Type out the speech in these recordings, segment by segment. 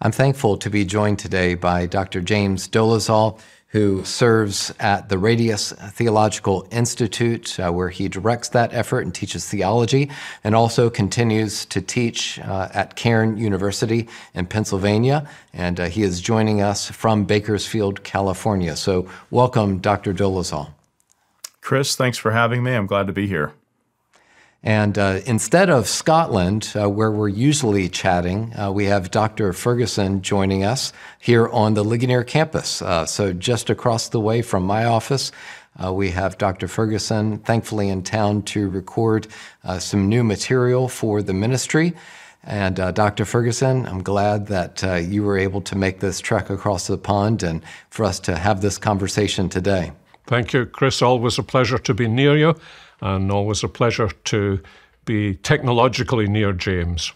I'm thankful to be joined today by Dr. James Dolezal, who serves at the Radius Theological Institute, uh, where he directs that effort and teaches theology, and also continues to teach uh, at Cairn University in Pennsylvania. And uh, he is joining us from Bakersfield, California. So, welcome, Dr. Dolezal. Chris, thanks for having me. I'm glad to be here. And uh, instead of Scotland, uh, where we're usually chatting, uh, we have Dr. Ferguson joining us here on the Ligonier campus. Uh, so, just across the way from my office, uh, we have Dr. Ferguson, thankfully in town to record uh, some new material for the ministry. And Dr. Ferguson, I'm glad that you were able to make this trek across the pond and for us to have this conversation today. Thank you, Chris. Always a pleasure to be near you and always a pleasure to be technologically near James.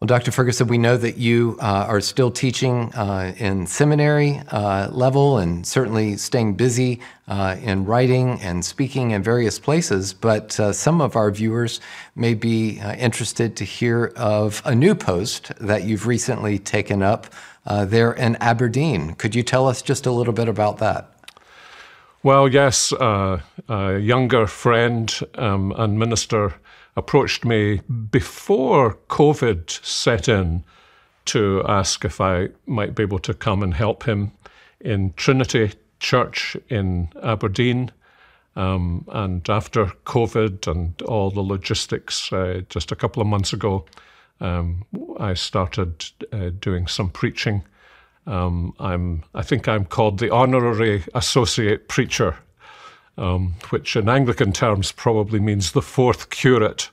Well, Dr. Ferguson, we know that you uh, are still teaching uh, in seminary uh, level and certainly staying busy uh, in writing and speaking in various places. But uh, some of our viewers may be uh, interested to hear of a new post that you've recently taken up there in Aberdeen. Could you tell us just a little bit about that? Well, yes, uh, a younger friend um, and minister approached me before COVID set in to ask if I might be able to come and help him in Trinity Church in Aberdeen. Um, and after COVID and all the logistics, uh, just a couple of months ago, um, I started uh, doing some preaching um, I'm, I think I'm called the honorary associate preacher, um, which in Anglican terms probably means the fourth curate.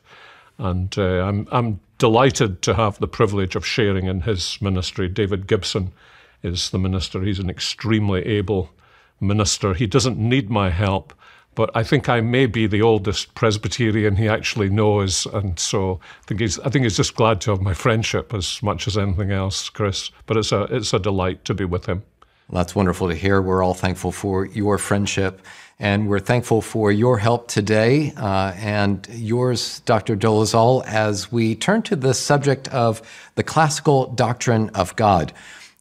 And uh, I'm, I'm delighted to have the privilege of sharing in his ministry. David Gibson is the minister. He's an extremely able minister. He doesn't need my help, but I think I may be the oldest Presbyterian he actually knows, and so I think he's I think he's just glad to have my friendship as much as anything else, Chris. But it's a it's a delight to be with him. Well, that's wonderful to hear. We're all thankful for your friendship, and we're thankful for your help today uh, and yours, Dr. Dolezal, as we turn to the subject of the classical doctrine of God.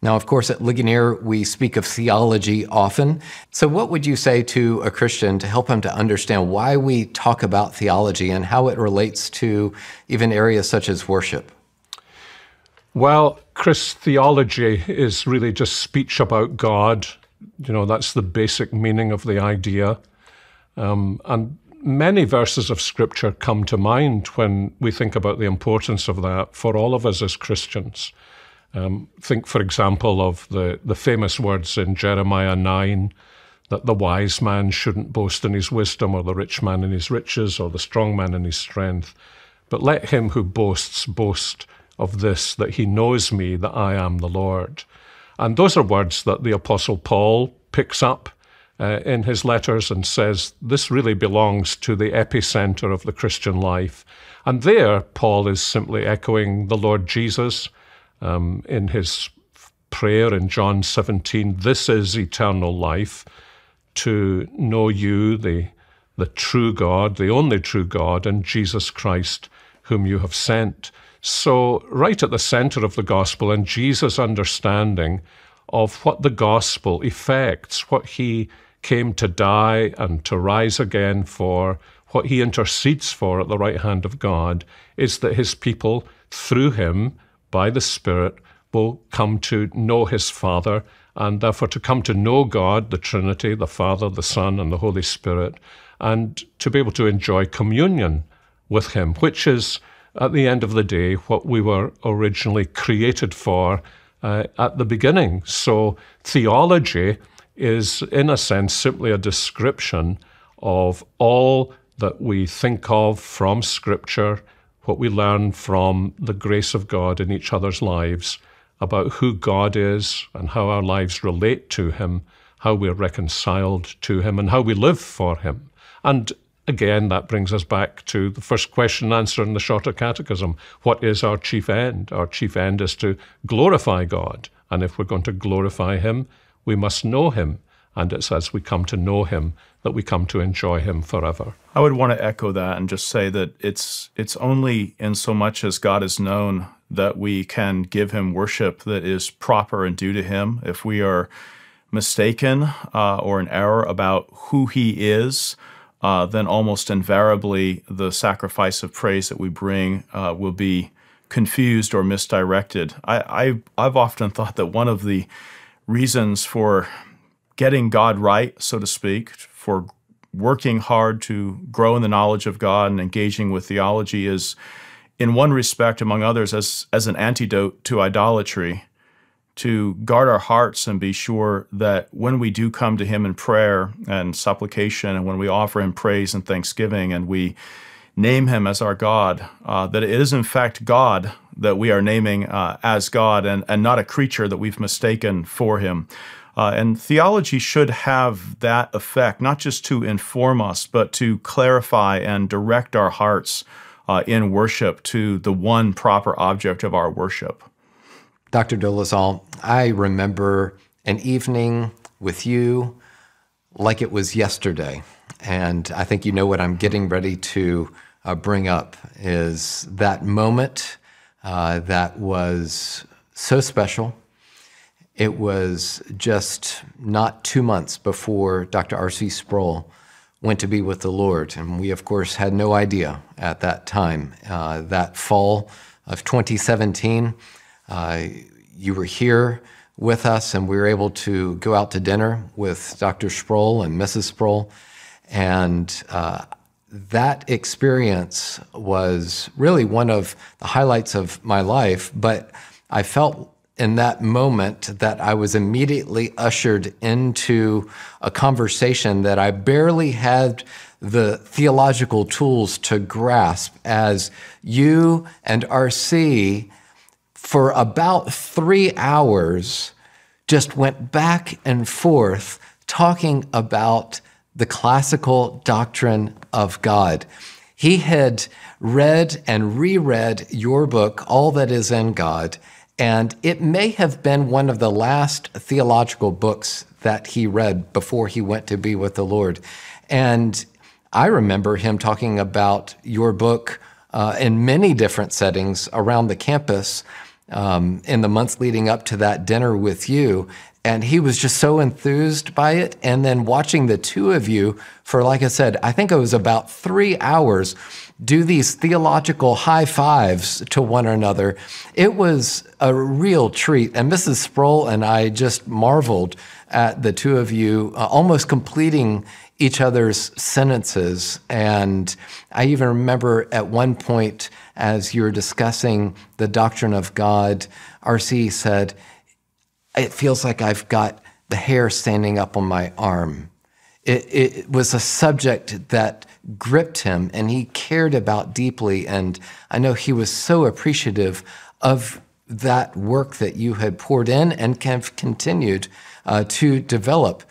Now, of course, at Ligonier, we speak of theology often. So, what would you say to a Christian to help him to understand why we talk about theology and how it relates to even areas such as worship? Well, Chris, theology is really just speech about God. You know, that's the basic meaning of the idea. Um, and many verses of Scripture come to mind when we think about the importance of that for all of us as Christians. Um, think, for example, of the, the famous words in Jeremiah 9 that the wise man shouldn't boast in his wisdom, or the rich man in his riches, or the strong man in his strength. But let him who boasts boast of this, that he knows me, that I am the Lord. And those are words that the Apostle Paul picks up uh, in his letters and says this really belongs to the epicenter of the Christian life. And there, Paul is simply echoing the Lord Jesus um, in his prayer in John 17 this is eternal life, to know you, the, the true God, the only true God, and Jesus Christ, whom you have sent. So, right at the center of the gospel and Jesus' understanding of what the gospel effects, what he came to die and to rise again for, what he intercedes for at the right hand of God, is that his people, through him, by the Spirit, will come to know his Father, and therefore to come to know God, the Trinity, the Father, the Son, and the Holy Spirit, and to be able to enjoy communion with him, which is, at the end of the day, what we were originally created for uh, at the beginning. So theology is, in a sense, simply a description of all that we think of from Scripture what we learn from the grace of God in each other's lives about who God is and how our lives relate to Him, how we're reconciled to Him, and how we live for Him. And again, that brings us back to the first question answer in the Shorter Catechism What is our chief end? Our chief end is to glorify God. And if we're going to glorify Him, we must know Him. And it's as we come to know Him that we come to enjoy Him forever. I would want to echo that and just say that it's it's only in so much as God is known that we can give him worship that is proper and due to him. If we are mistaken uh, or in error about who he is, uh, then almost invariably the sacrifice of praise that we bring uh, will be confused or misdirected. I, I, have often thought that one of the reasons for getting God right, so to speak, for working hard to grow in the knowledge of God and engaging with theology is, in one respect, among others, as, as an antidote to idolatry, to guard our hearts and be sure that when we do come to Him in prayer and supplication, and when we offer Him praise and thanksgiving, and we name Him as our God, uh, that it is in fact God that we are naming uh, as God and, and not a creature that we've mistaken for Him. Uh, and theology should have that effect, not just to inform us, but to clarify and direct our hearts uh, in worship to the one proper object of our worship. Dr. Dolezal, I remember an evening with you like it was yesterday. And I think you know what I'm getting ready to uh, bring up is that moment uh, that was so special it was just not two months before Dr. R.C. Sproul went to be with the Lord. And we, of course, had no idea at that time. Uh, that fall of 2017, uh, you were here with us, and we were able to go out to dinner with Dr. Sproul and Mrs. Sproul. And uh, that experience was really one of the highlights of my life, but I felt in that moment that I was immediately ushered into a conversation that I barely had the theological tools to grasp as you and RC for about three hours just went back and forth talking about the classical doctrine of God. He had read and reread your book, All That Is in God, and it may have been one of the last theological books that he read before he went to be with the Lord. And I remember him talking about your book uh, in many different settings around the campus um, in the months leading up to that dinner with you. And he was just so enthused by it. And then watching the two of you for, like I said, I think it was about three hours do these theological high fives to one another. It was a real treat. And Mrs. Sproul and I just marveled at the two of you uh, almost completing each other's sentences. And I even remember at one point, as you were discussing the doctrine of God, RC said, It feels like I've got the hair standing up on my arm. It, it was a subject that gripped him and he cared about deeply. And I know he was so appreciative of that work that you had poured in and have continued uh, to develop.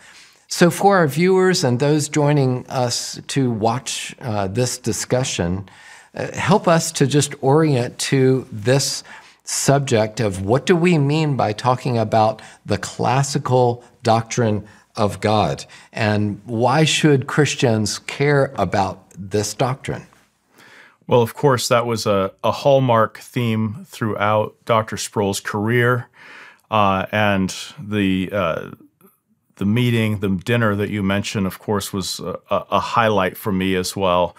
So, for our viewers and those joining us to watch uh, this discussion, uh, help us to just orient to this subject of what do we mean by talking about the classical doctrine of God. And why should Christians care about this doctrine? Well, of course, that was a, a hallmark theme throughout Dr. Sproul's career. Uh, and the uh, the meeting, the dinner that you mentioned, of course, was a, a highlight for me as well.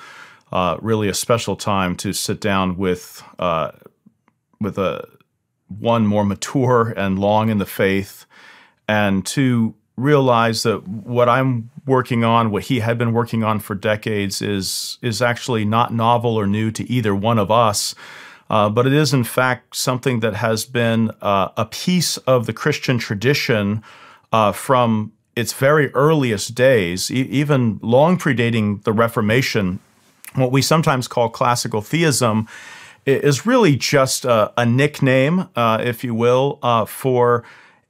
Uh, really, a special time to sit down with uh, with a one more mature and long in the faith, and to realize that what I'm working on, what he had been working on for decades, is is actually not novel or new to either one of us. Uh, but it is, in fact, something that has been uh, a piece of the Christian tradition uh, from its very earliest days, e- even long predating the Reformation. What we sometimes call classical theism is really just a, a nickname, uh, if you will, uh, for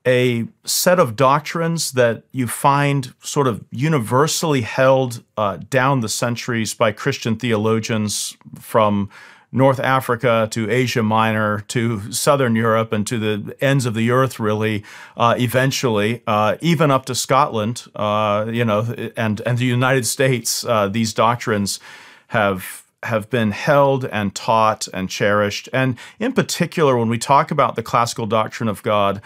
a set of doctrines that you find sort of universally held uh, down the centuries by Christian theologians from North Africa to Asia Minor to Southern Europe and to the ends of the earth, really, uh, eventually, uh, even up to Scotland, uh, you know, and, and the United States, uh, these doctrines have have been held and taught and cherished. And in particular, when we talk about the classical doctrine of God,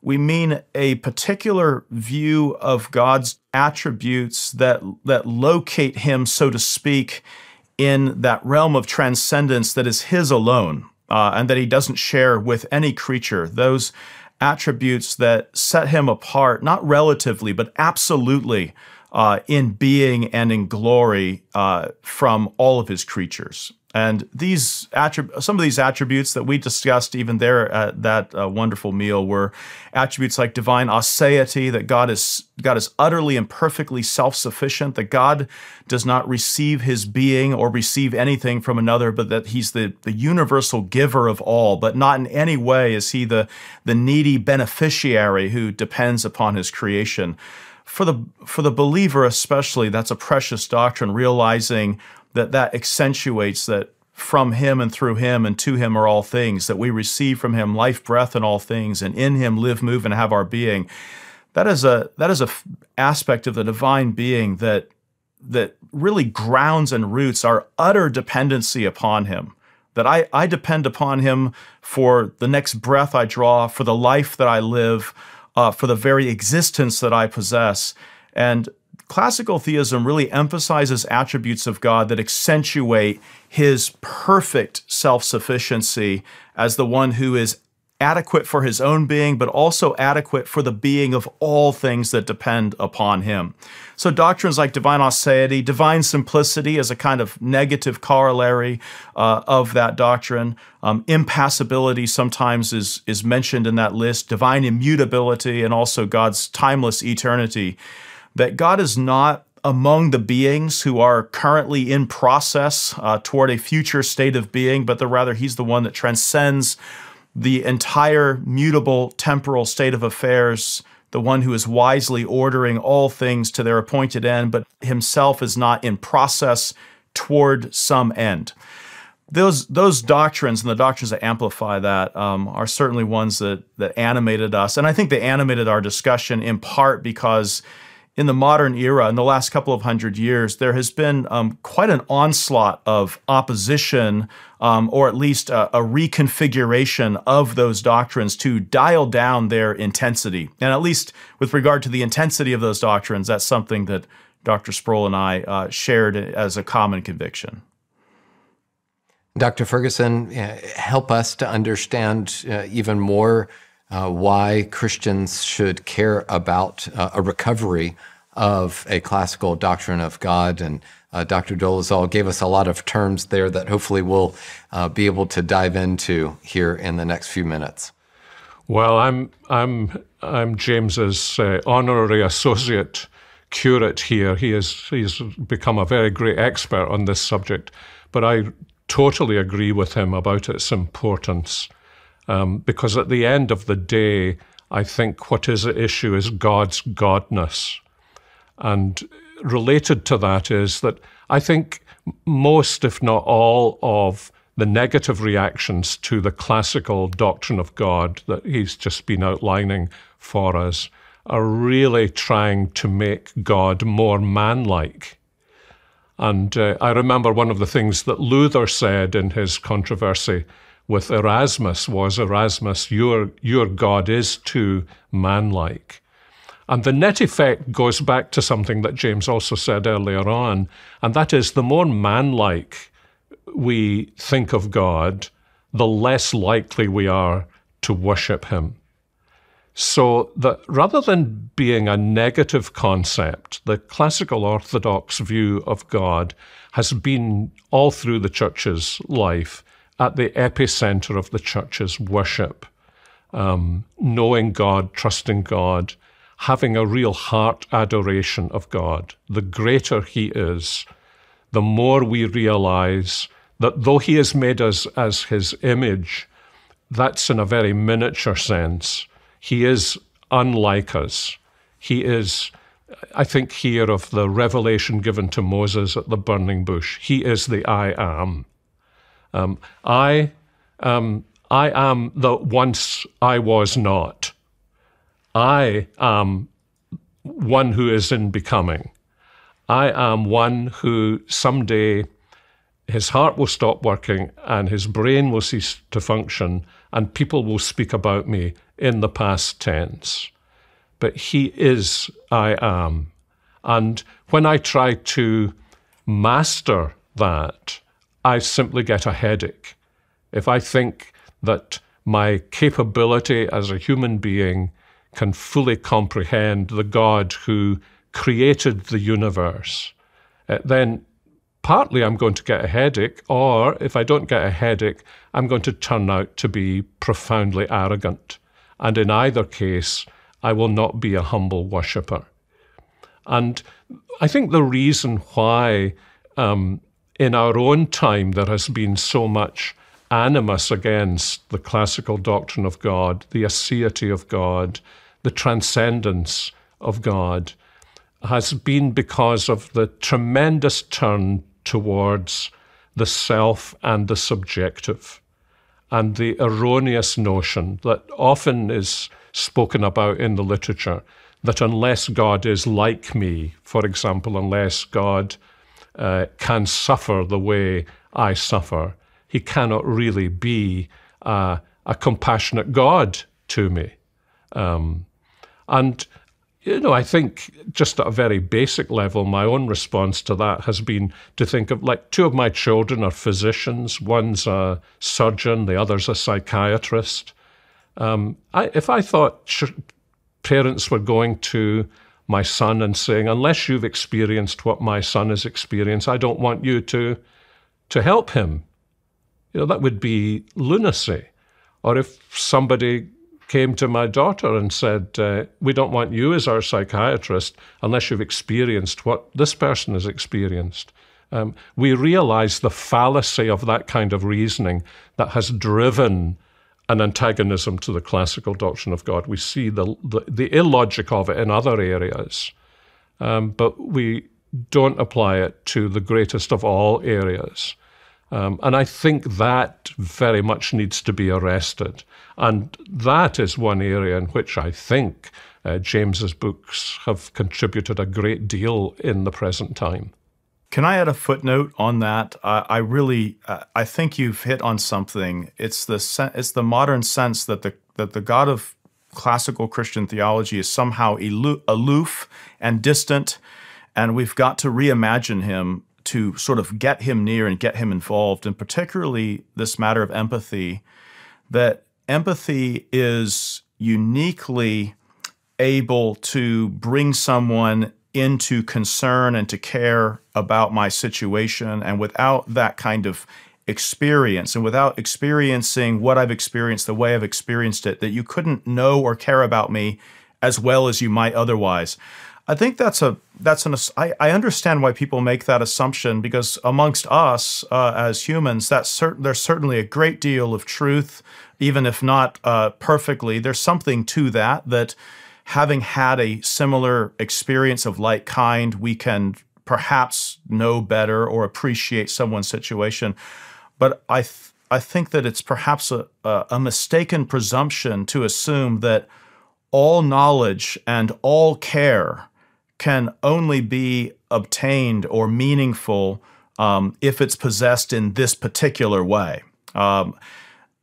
we mean a particular view of God's attributes that, that locate him, so to speak, in that realm of transcendence that is his alone uh, and that he doesn't share with any creature. Those attributes that set him apart, not relatively, but absolutely uh, in being and in glory uh, from all of his creatures. And these attrib- some of these attributes that we discussed even there at that uh, wonderful meal were attributes like divine aseity, that God is God is utterly and perfectly self-sufficient, that God does not receive his being or receive anything from another, but that he's the, the universal giver of all, but not in any way is he the, the needy beneficiary who depends upon his creation for the for the believer especially that's a precious doctrine realizing that that accentuates that from him and through him and to him are all things that we receive from him life breath and all things and in him live move and have our being. That is a that is a f- aspect of the divine being that that really grounds and roots our utter dependency upon him. That I, I depend upon him for the next breath I draw, for the life that I live, uh, for the very existence that I possess. And classical theism really emphasizes attributes of God that accentuate his perfect self sufficiency as the one who is adequate for his own being, but also adequate for the being of all things that depend upon him. So, doctrines like divine aseity, divine simplicity as a kind of negative corollary uh, of that doctrine. Um, impassibility sometimes is, is mentioned in that list, divine immutability, and also God's timeless eternity. That God is not among the beings who are currently in process uh, toward a future state of being, but the rather he's the one that transcends the entire mutable temporal state of affairs, the one who is wisely ordering all things to their appointed end, but himself is not in process toward some end. Those, those doctrines and the doctrines that amplify that um, are certainly ones that, that animated us. And I think they animated our discussion in part because in the modern era, in the last couple of hundred years, there has been um, quite an onslaught of opposition, um, or at least a, a, reconfiguration of those doctrines to dial down their intensity. And at least with regard to the intensity of those doctrines, that's something that Dr. Sproul and I uh, shared as a common conviction. Dr. Ferguson, uh, help us to understand uh, even more uh, why Christians should care about uh, a recovery of a classical doctrine of God. And uh, Dr. Dolezal gave us a lot of terms there that hopefully we'll uh, be able to dive into here in the next few minutes. Well, I'm I'm I'm James's uh, honorary associate curate here. He is he's become a very great expert on this subject, but I totally agree with him about its importance. Um, because at the end of the day, I think what is at issue is God's godness. And related to that is that I think most, if not all, of the negative reactions to the classical doctrine of God that he's just been outlining for us are really trying to make God more manlike. And uh, I remember one of the things that Luther said in his controversy with Erasmus was Erasmus, your, your God is too manlike. And the net effect goes back to something that James also said earlier on, and that is the more manlike we think of God, the less likely we are to worship Him. So that rather than being a negative concept, the classical Orthodox view of God has been all through the church's life at the epicenter of the church's worship. Um, knowing God, trusting God, having a real heart adoration of God. The greater He is, the more we realize that though He has made us as His image, that's in a very miniature sense. He is unlike us. He is, I think here of the revelation given to Moses at the burning bush. He is the I am. Um, I, um, I am the once I was not. I am one who is in becoming. I am one who someday his heart will stop working and his brain will cease to function, and people will speak about me in the past tense. But he is, I am. And when I try to master that, I simply get a headache. If I think that my capability as a human being can fully comprehend the God who created the universe, uh, then partly I'm going to get a headache, or if I don't get a headache, I'm going to turn out to be profoundly arrogant. And in either case, I will not be a humble worshipper. And I think the reason why um, in our own time there has been so much animus against the classical doctrine of God, the aseity of God, the transcendence of God, has been because of the tremendous turn towards the self and the subjective, and the erroneous notion that often is spoken about in the literature that unless God is like me, for example, unless God uh, can suffer the way I suffer, he cannot really be uh, a compassionate God to me. Um, and you know, I think just at a very basic level, my own response to that has been to think of like two of my children are physicians. One's a surgeon, the other's a psychiatrist. Um, I, if I thought parents were going to my son and saying, unless you've experienced what my son has experienced, I don't want you to to help him. You know, that would be lunacy. Or if somebody came to my daughter and said, uh, We don't want you as our psychiatrist unless you've experienced what this person has experienced. Um, we realize the fallacy of that kind of reasoning that has driven an antagonism to the classical doctrine of God. We see the, the, the illogic of it in other areas, um, but we don't apply it to the greatest of all areas. Um, and I think that very much needs to be arrested. And that is one area in which I think uh, James's books have contributed a great deal in the present time. Can I add a footnote on that? Uh, I really, uh, I think you've hit on something. It's the it's the modern sense that the that the God of classical Christian theology is somehow aloof and distant, and we've got to reimagine him to sort of get him near and get him involved, and particularly this matter of empathy, that empathy is uniquely able to bring someone into concern and to care about my situation. And without that kind of experience and without experiencing what I've experienced the way I've experienced it, that you couldn't know or care about me as well as you might otherwise. I think that's a that's an I, I understand why people make that assumption because amongst us uh, as humans, that's certain there's certainly a great deal of truth, even if not uh, perfectly. There's something to that that having had a similar experience of like kind, we can perhaps know better or appreciate someone's situation. But I th- I think that it's perhaps a, a, mistaken presumption to assume that all knowledge and all care can only be obtained or meaningful um, if it's possessed in this particular way. Um,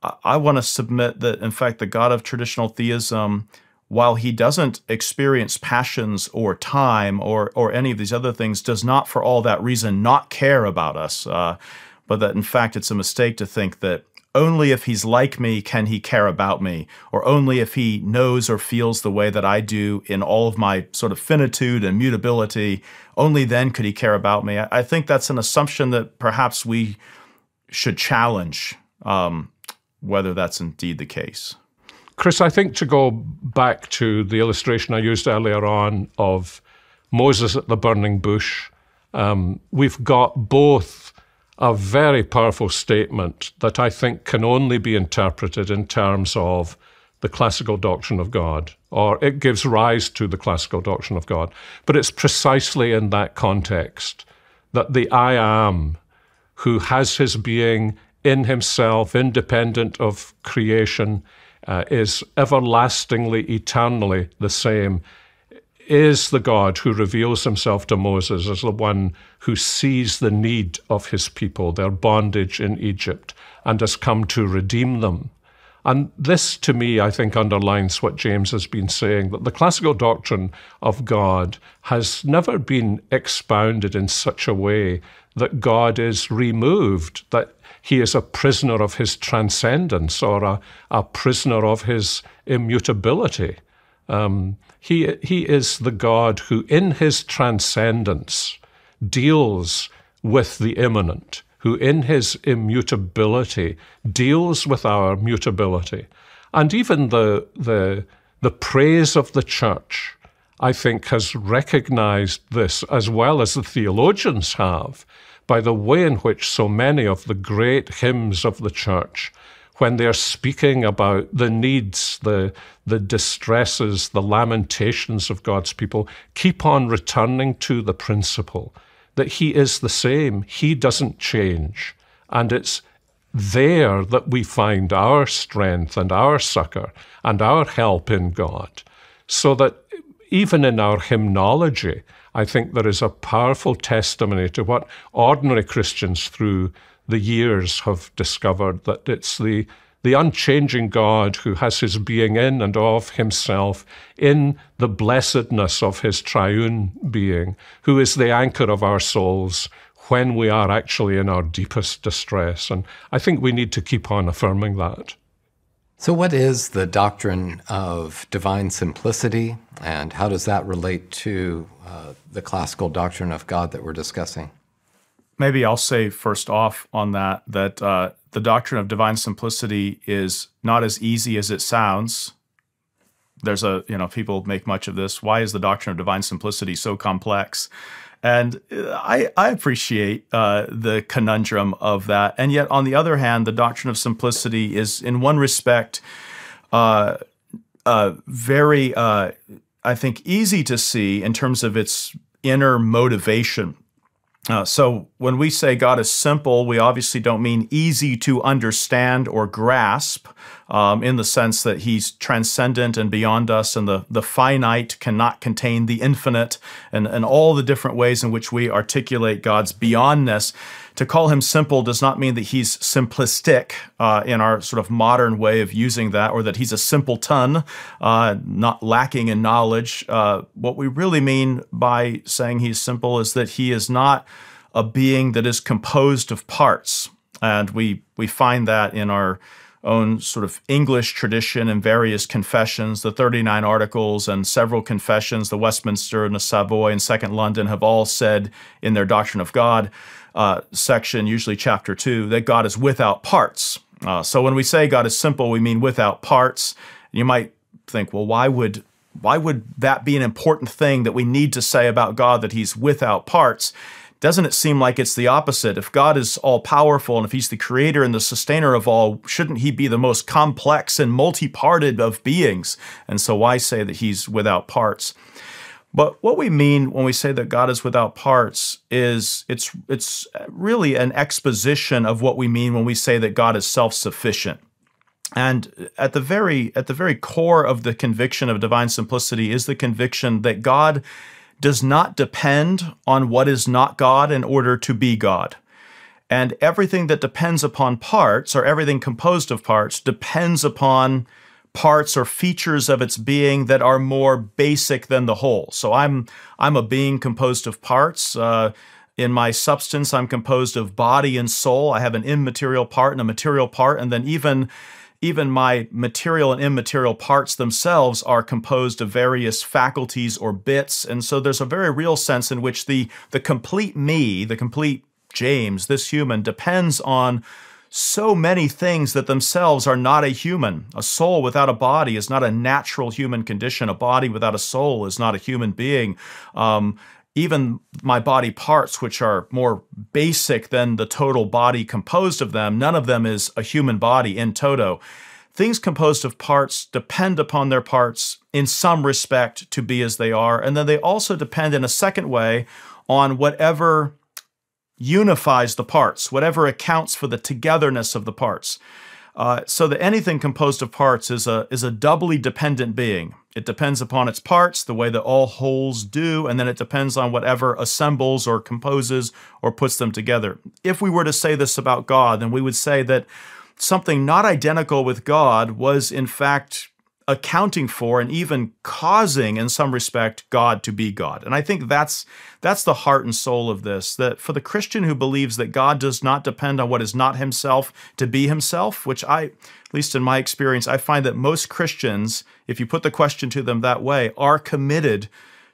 I, I want to submit that, in fact, the God of traditional theism, while he doesn't experience passions or time or, or any of these other things, does not, for all that reason, not care about us. Uh, but that, in fact, it's a mistake to think that only if he's like me can he care about me, or only if he knows or feels the way that I do in all of my sort of finitude and mutability, only then could he care about me. I think that's an assumption that perhaps we should challenge um, whether that's indeed the case. Chris, I think to go back to the illustration I used earlier on of Moses at the burning bush, um, we've got both a very powerful statement that I think can only be interpreted in terms of the classical doctrine of God, or it gives rise to the classical doctrine of God. But it's precisely in that context that the I am, who has his being in himself, independent of creation, uh, is everlastingly, eternally the same. is the God who reveals himself to Moses as the one who sees the need of his people, their bondage in Egypt, and has come to redeem them. And this, to me, I think underlines what James has been saying that the classical doctrine of God has never been expounded in such a way that God is removed, that he is a prisoner of his transcendence or a, a prisoner of his immutability. Um, he, he is the God who, in his transcendence, deals with the immanent, who, in his immutability, deals with our mutability. And even the, the, the praise of the church, I think, has recognized this as well as the theologians have by the way in which so many of the great hymns of the church when they're speaking about the needs, the, the distresses, the lamentations of God's people, keep on returning to the principle that He is the same, He doesn't change. And it's there that we find our strength and our succor and our help in God. So that even in our hymnology, I think there is a powerful testimony to what ordinary Christians through the years have discovered that it's the the unchanging God who has his being in and of himself in the blessedness of his triune being, who is the anchor of our souls when we are actually in our deepest distress. And I think we need to keep on affirming that. So, what is the doctrine of divine simplicity, and how does that relate to uh, the classical doctrine of God that we're discussing? Maybe I'll say first off on that that uh, the doctrine of divine simplicity is not as easy as it sounds. There's a, you know, people make much of this. Why is the doctrine of divine simplicity so complex? And uh, I, I appreciate uh, the conundrum of that. And yet, on the other hand, the doctrine of simplicity is, in one respect, uh, uh, very, uh, I think, easy to see in terms of its inner motivation. Uh, so when we say God is simple, we obviously don't mean easy to understand or grasp um, in the sense that he's transcendent and beyond us and the, the finite cannot contain the infinite and, and all the different ways in which we articulate God's beyondness. To call him simple does not mean that he's simplistic uh, in our sort of modern way of using that or that he's a simpleton, uh, not lacking in knowledge. Uh, what we really mean by saying he's simple is that he is not a being that is composed of parts. And we, we find that in our own sort of English tradition and various confessions. The 39 articles and several confessions, the Westminster and the Savoy and Second London, have all said in their Doctrine of God uh, section, usually chapter two, that God is without parts. Uh, so when we say God is simple, we mean without parts. You might think, well, why would why would that be an important thing that we need to say about God that He's without parts? Doesn't it seem like it's the opposite? If God is all powerful and if he's the creator and the sustainer of all, shouldn't he be the most complex and multi parted of beings? And so why say that he's without parts? But what we mean when we say that God is without parts is it's it's really an exposition of what we mean when we say that God is self-sufficient. And at the very at the very core of the conviction of divine simplicity is the conviction that God does not depend on what is not God in order to be God. And everything that depends upon parts, or everything composed of parts, depends upon parts or features of its being that are more basic than the whole. So I'm I'm a being composed of parts. Uh, in my substance, I'm composed of body and soul. I have an immaterial part and a material part, and then even even my material and immaterial parts themselves are composed of various faculties or bits. And so there's a very real sense in which the, the complete me, the complete James, this human, depends on so many things that themselves are not a human. A soul without a body is not a natural human condition. A body without a soul is not a human being. Um, even my body parts, which are more basic than the total body composed of them, none of them is a human body in toto. Things composed of parts depend upon their parts in some respect to be as they are, and then they also depend in a second way on whatever unifies the parts, whatever accounts for the togetherness of the parts. Uh, so that anything composed of parts is a is a doubly dependent being. It depends upon its parts, the way that all wholes do, and then it depends on whatever assembles or composes or puts them together. If we were to say this about God, then we would say that something not identical with God was in fact accounting for and even causing in some respect God to be God. And I think that's that's the heart and soul of this that for the Christian who believes that God does not depend on what is not himself to be himself, which I at least in my experience I find that most Christians if you put the question to them that way are committed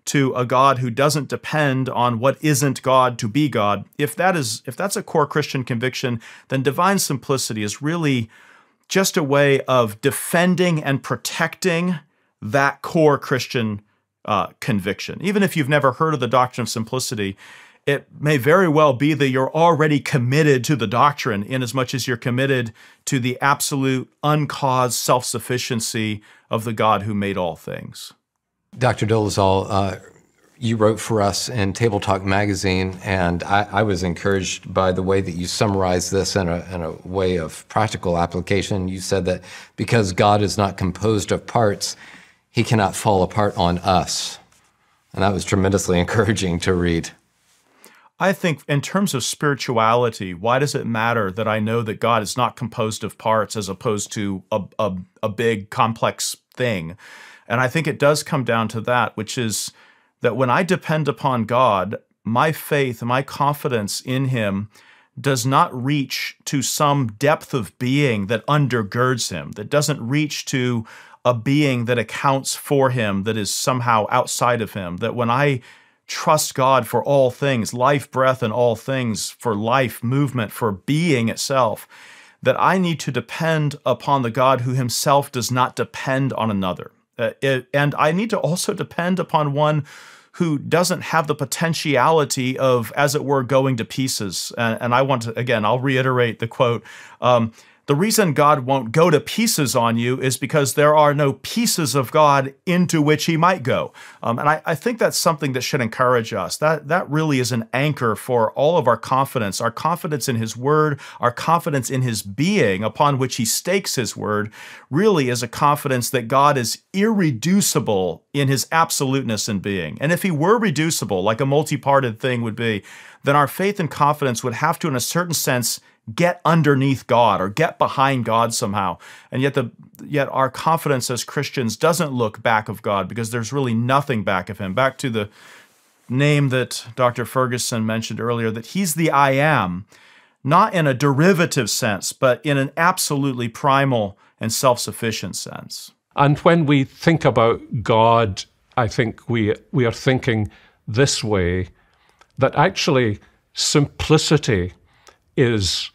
to a God who doesn't depend on what isn't God to be God. If that is if that's a core Christian conviction, then divine simplicity is really just a way of defending and protecting that core Christian uh, conviction. Even if you've never heard of the doctrine of simplicity, it may very well be that you're already committed to the doctrine in as much as you're committed to the absolute uncaused self sufficiency of the God who made all things. Dr. Dolezal, uh, you wrote for us in Table Talk magazine, and I, I, was encouraged by the way that you summarized this in a, in a way of practical application. You said that because God is not composed of parts, he cannot fall apart on us. And that was tremendously encouraging to read. I think, in terms of spirituality, why does it matter that I know that God is not composed of parts as opposed to a, a, a big, complex thing? And I think it does come down to that, which is that when I depend upon God, my faith, my confidence in Him does not reach to some depth of being that undergirds Him, that doesn't reach to a being that accounts for Him, that is somehow outside of Him. That when I trust God for all things, life, breath, and all things, for life, movement, for being itself, that I need to depend upon the God who Himself does not depend on another. Uh, it, and I need to also depend upon one who doesn't have the potentiality of, as it were, going to pieces. And, and I want to, again, I'll reiterate the quote. Um, the reason God won't go to pieces on you is because there are no pieces of God into which he might go. Um, and I, I, think that's something that should encourage us. That, that really is an anchor for all of our confidence, our confidence in his word, our confidence in his being upon which he stakes his word, really is a confidence that God is irreducible in his absoluteness in being. And if he were reducible, like a multi-parted thing would be, then our faith and confidence would have to, in a certain sense, get underneath God or get behind God somehow. And yet the yet our confidence as Christians doesn't look back of God because there's really nothing back of him. Back to the name that Dr. Ferguson mentioned earlier that he's the I am, not in a derivative sense, but in an absolutely primal and self-sufficient sense. And when we think about God, I think we we are thinking this way that actually simplicity is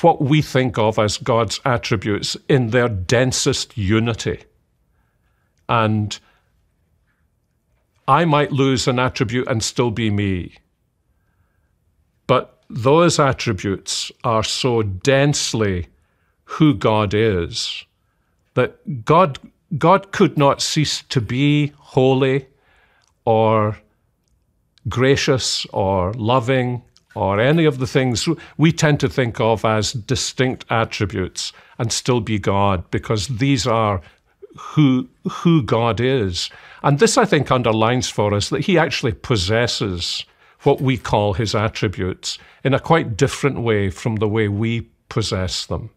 what we think of as God's attributes in their densest unity. And I might lose an attribute and still be me. But those attributes are so densely who God is that God, God could not cease to be holy or gracious or loving or any of the things we tend to think of as distinct attributes and still be God because these are who who God is. And this I think underlines for us that he actually possesses what we call his attributes in a quite different way from the way we possess them.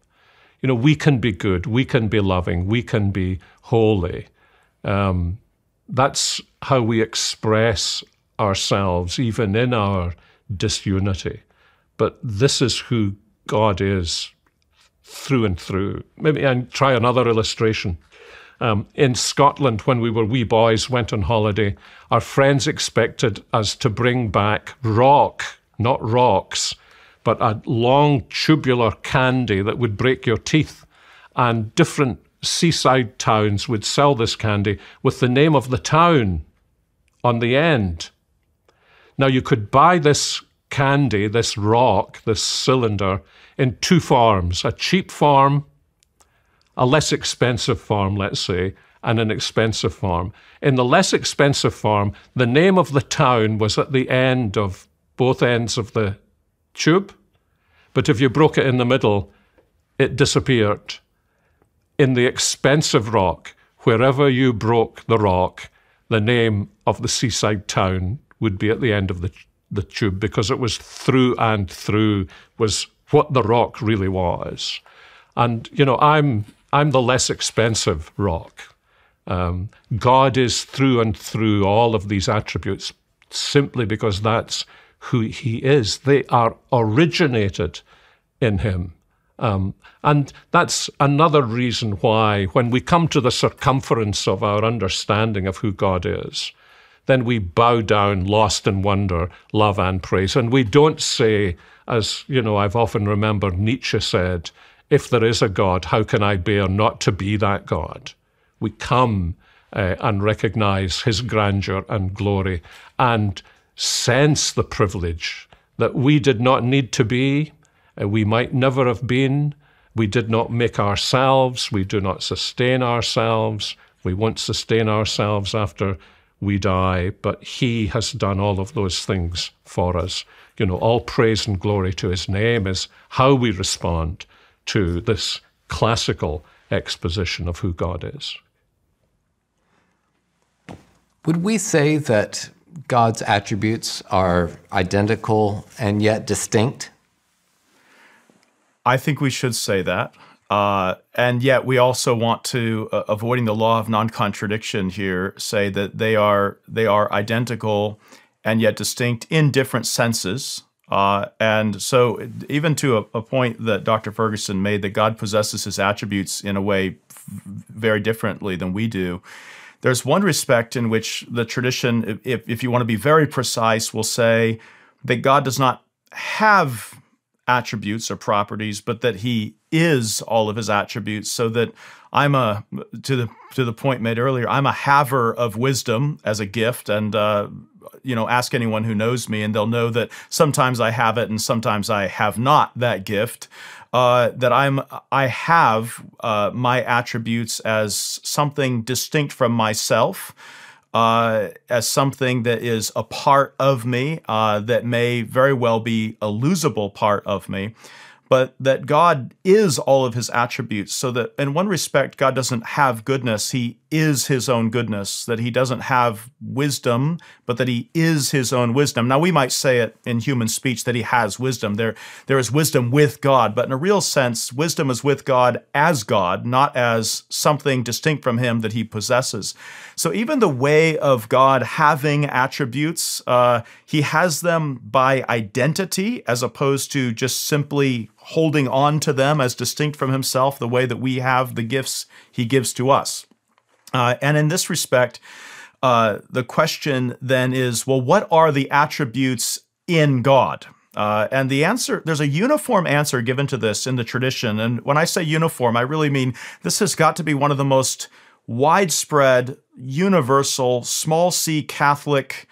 You know, we can be good, we can be loving, we can be holy. Um, that's how we express ourselves, even in our disunity. But this is who God is through and through. Maybe I try another illustration. Um, in Scotland, when we were wee boys, went on holiday, our friends expected us to bring back rock, not rocks, but a long tubular candy that would break your teeth. And different seaside towns would sell this candy with the name of the town on the end. Now, you could buy this candy, this rock, this cylinder, in two forms a cheap form, a less expensive form, let's say, and an expensive form. In the less expensive form, the name of the town was at the end of both ends of the tube, but if you broke it in the middle, it disappeared. In the expensive rock, wherever you broke the rock, the name of the seaside town would be at the end of the, the tube because it was through and through was what the rock really was. And, you know, I'm, I'm the less expensive rock. Um, God is through and through all of these attributes simply because that's who He is. They are originated in Him. Um, and that's another reason why, when we come to the circumference of our understanding of who God is, then we bow down, lost in wonder, love, and praise. And we don't say, as you know, I've often remembered Nietzsche said, if there is a God, how can I bear not to be that God? We come uh, and recognize his grandeur and glory and sense the privilege that we did not need to be, uh, we might never have been. We did not make ourselves, we do not sustain ourselves, we won't sustain ourselves after we die, but He has done all of those things for us. You know, all praise and glory to His name is how we respond to this classical exposition of who God is. Would we say that God's attributes are identical and yet distinct? I think we should say that. Uh, and yet, we also want to, uh, avoiding the law of non-contradiction here, say that they are they are identical and yet distinct in different senses. Uh, and so, even to a, a, point that Dr. Ferguson made, that God possesses His attributes in a way very differently than we do. There's one respect in which the tradition, if, if you want to be very precise, will say that God does not have attributes or properties, but that he is all of his attributes, so that I'm a to the to the point made earlier. I'm a haver of wisdom as a gift, and uh, you know, ask anyone who knows me, and they'll know that sometimes I have it, and sometimes I have not that gift. Uh, that I'm I have uh, my attributes as something distinct from myself uh, as something that is a part of me uh, that may very well be a losable part of me but that God is all of his attributes. So that in one respect, God doesn't have goodness, he is his own goodness, that he doesn't have wisdom, but that he is his own wisdom. Now, we might say it in human speech that he has wisdom. There, there is wisdom with God, but in a real sense, wisdom is with God as God, not as something distinct from him that he possesses. So even the way of God having attributes, uh, he has them by identity as opposed to just simply holding on to them as distinct from himself, the way that we have the gifts he gives to us. Uh, and in this respect, uh, the question then is well, what are the attributes in God? Uh, and the answer, there's a uniform answer given to this in the tradition. And when I say uniform, I really mean this has got to be one of the most widespread, universal, small c Catholic,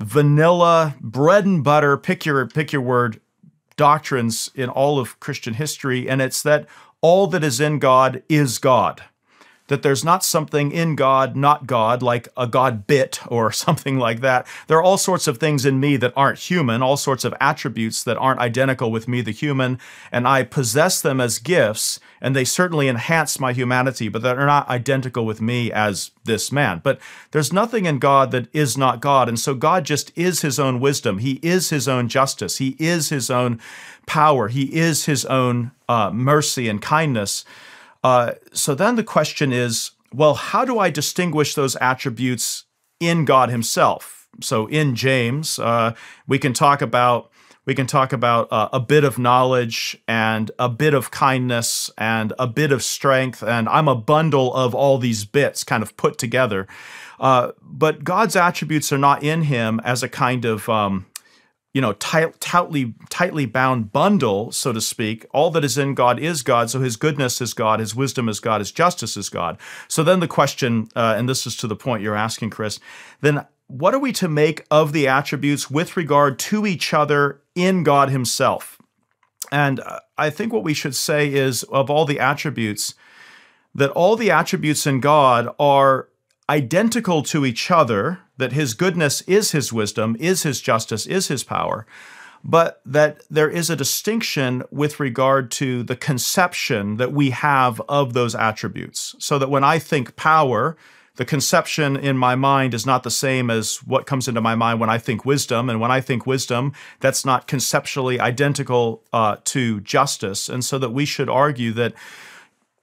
vanilla, bread and butter, pick your, pick your word, doctrines in all of Christian history, and it's that all that is in God is God. That there's not something in God, not God, like a God bit or something like that. There are all sorts of things in me that aren't human, all sorts of attributes that aren't identical with me, the human, and I possess them as gifts, and they certainly enhance my humanity, but they're not identical with me as this man. But there's nothing in God that is not God. And so God just is his own wisdom. He is his own justice. He is his own power. He is his own uh, mercy and kindness. Uh, so then the question is well, how do I distinguish those attributes in God himself? So in James, uh, we can talk about we can talk about uh, a bit of knowledge and a bit of kindness and a bit of strength. And I'm a bundle of all these bits kind of put together. Uh, but God's attributes are not in him as a kind of, um, you know, tight, tightly, tightly bound bundle, so to speak. All that is in God is God. So his goodness is God, his wisdom is God, his justice is God. So then the question, uh, and this is to the point you're asking, Chris, then what are we to make of the attributes with regard to each other in God Himself? And uh, I think what we should say is of all the attributes, that all the attributes in God are identical to each other, that His goodness is His wisdom, is His justice, is His power. but that there is a distinction with regard to the conception that we have of those attributes. So that when I think power, the conception in my mind is not the same as what comes into my mind when I think wisdom. And when I think wisdom, that's not conceptually identical uh, to justice. And so that we should argue that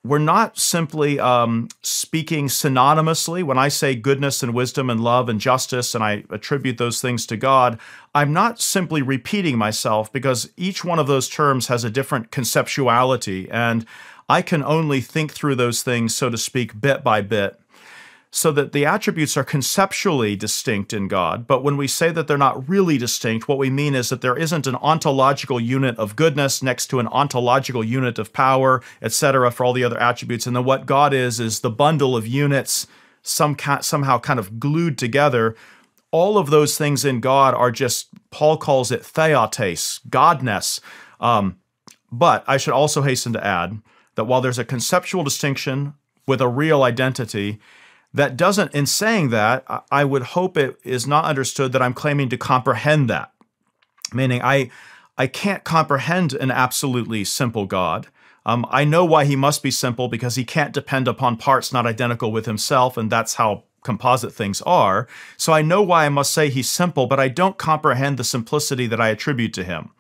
we're not simply um, speaking synonymously. When I say goodness and wisdom and love and justice, and I attribute those things to God, I'm not simply repeating myself because each one of those terms has a different conceptuality. And I can only think through those things, so to speak, bit by bit so that the attributes are conceptually distinct in God. But when we say that they're not really distinct, what we mean is that there isn't an ontological unit of goodness next to an ontological unit of power, etc., for all the other attributes. And then what God is, is the bundle of units some somehow kind of glued together. All of those things in God are just, Paul calls it theotes, godness. Um, but I should also hasten to add that while there's a conceptual distinction with a real identity, that doesn't, in saying that, I would hope it is not understood that I'm claiming to comprehend that. Meaning, I, I can't comprehend an absolutely simple God. Um, I know why he must be simple because he can't depend upon parts not identical with himself, and that's how composite things are. So I know why I must say he's simple, but I don't comprehend the simplicity that I attribute to him.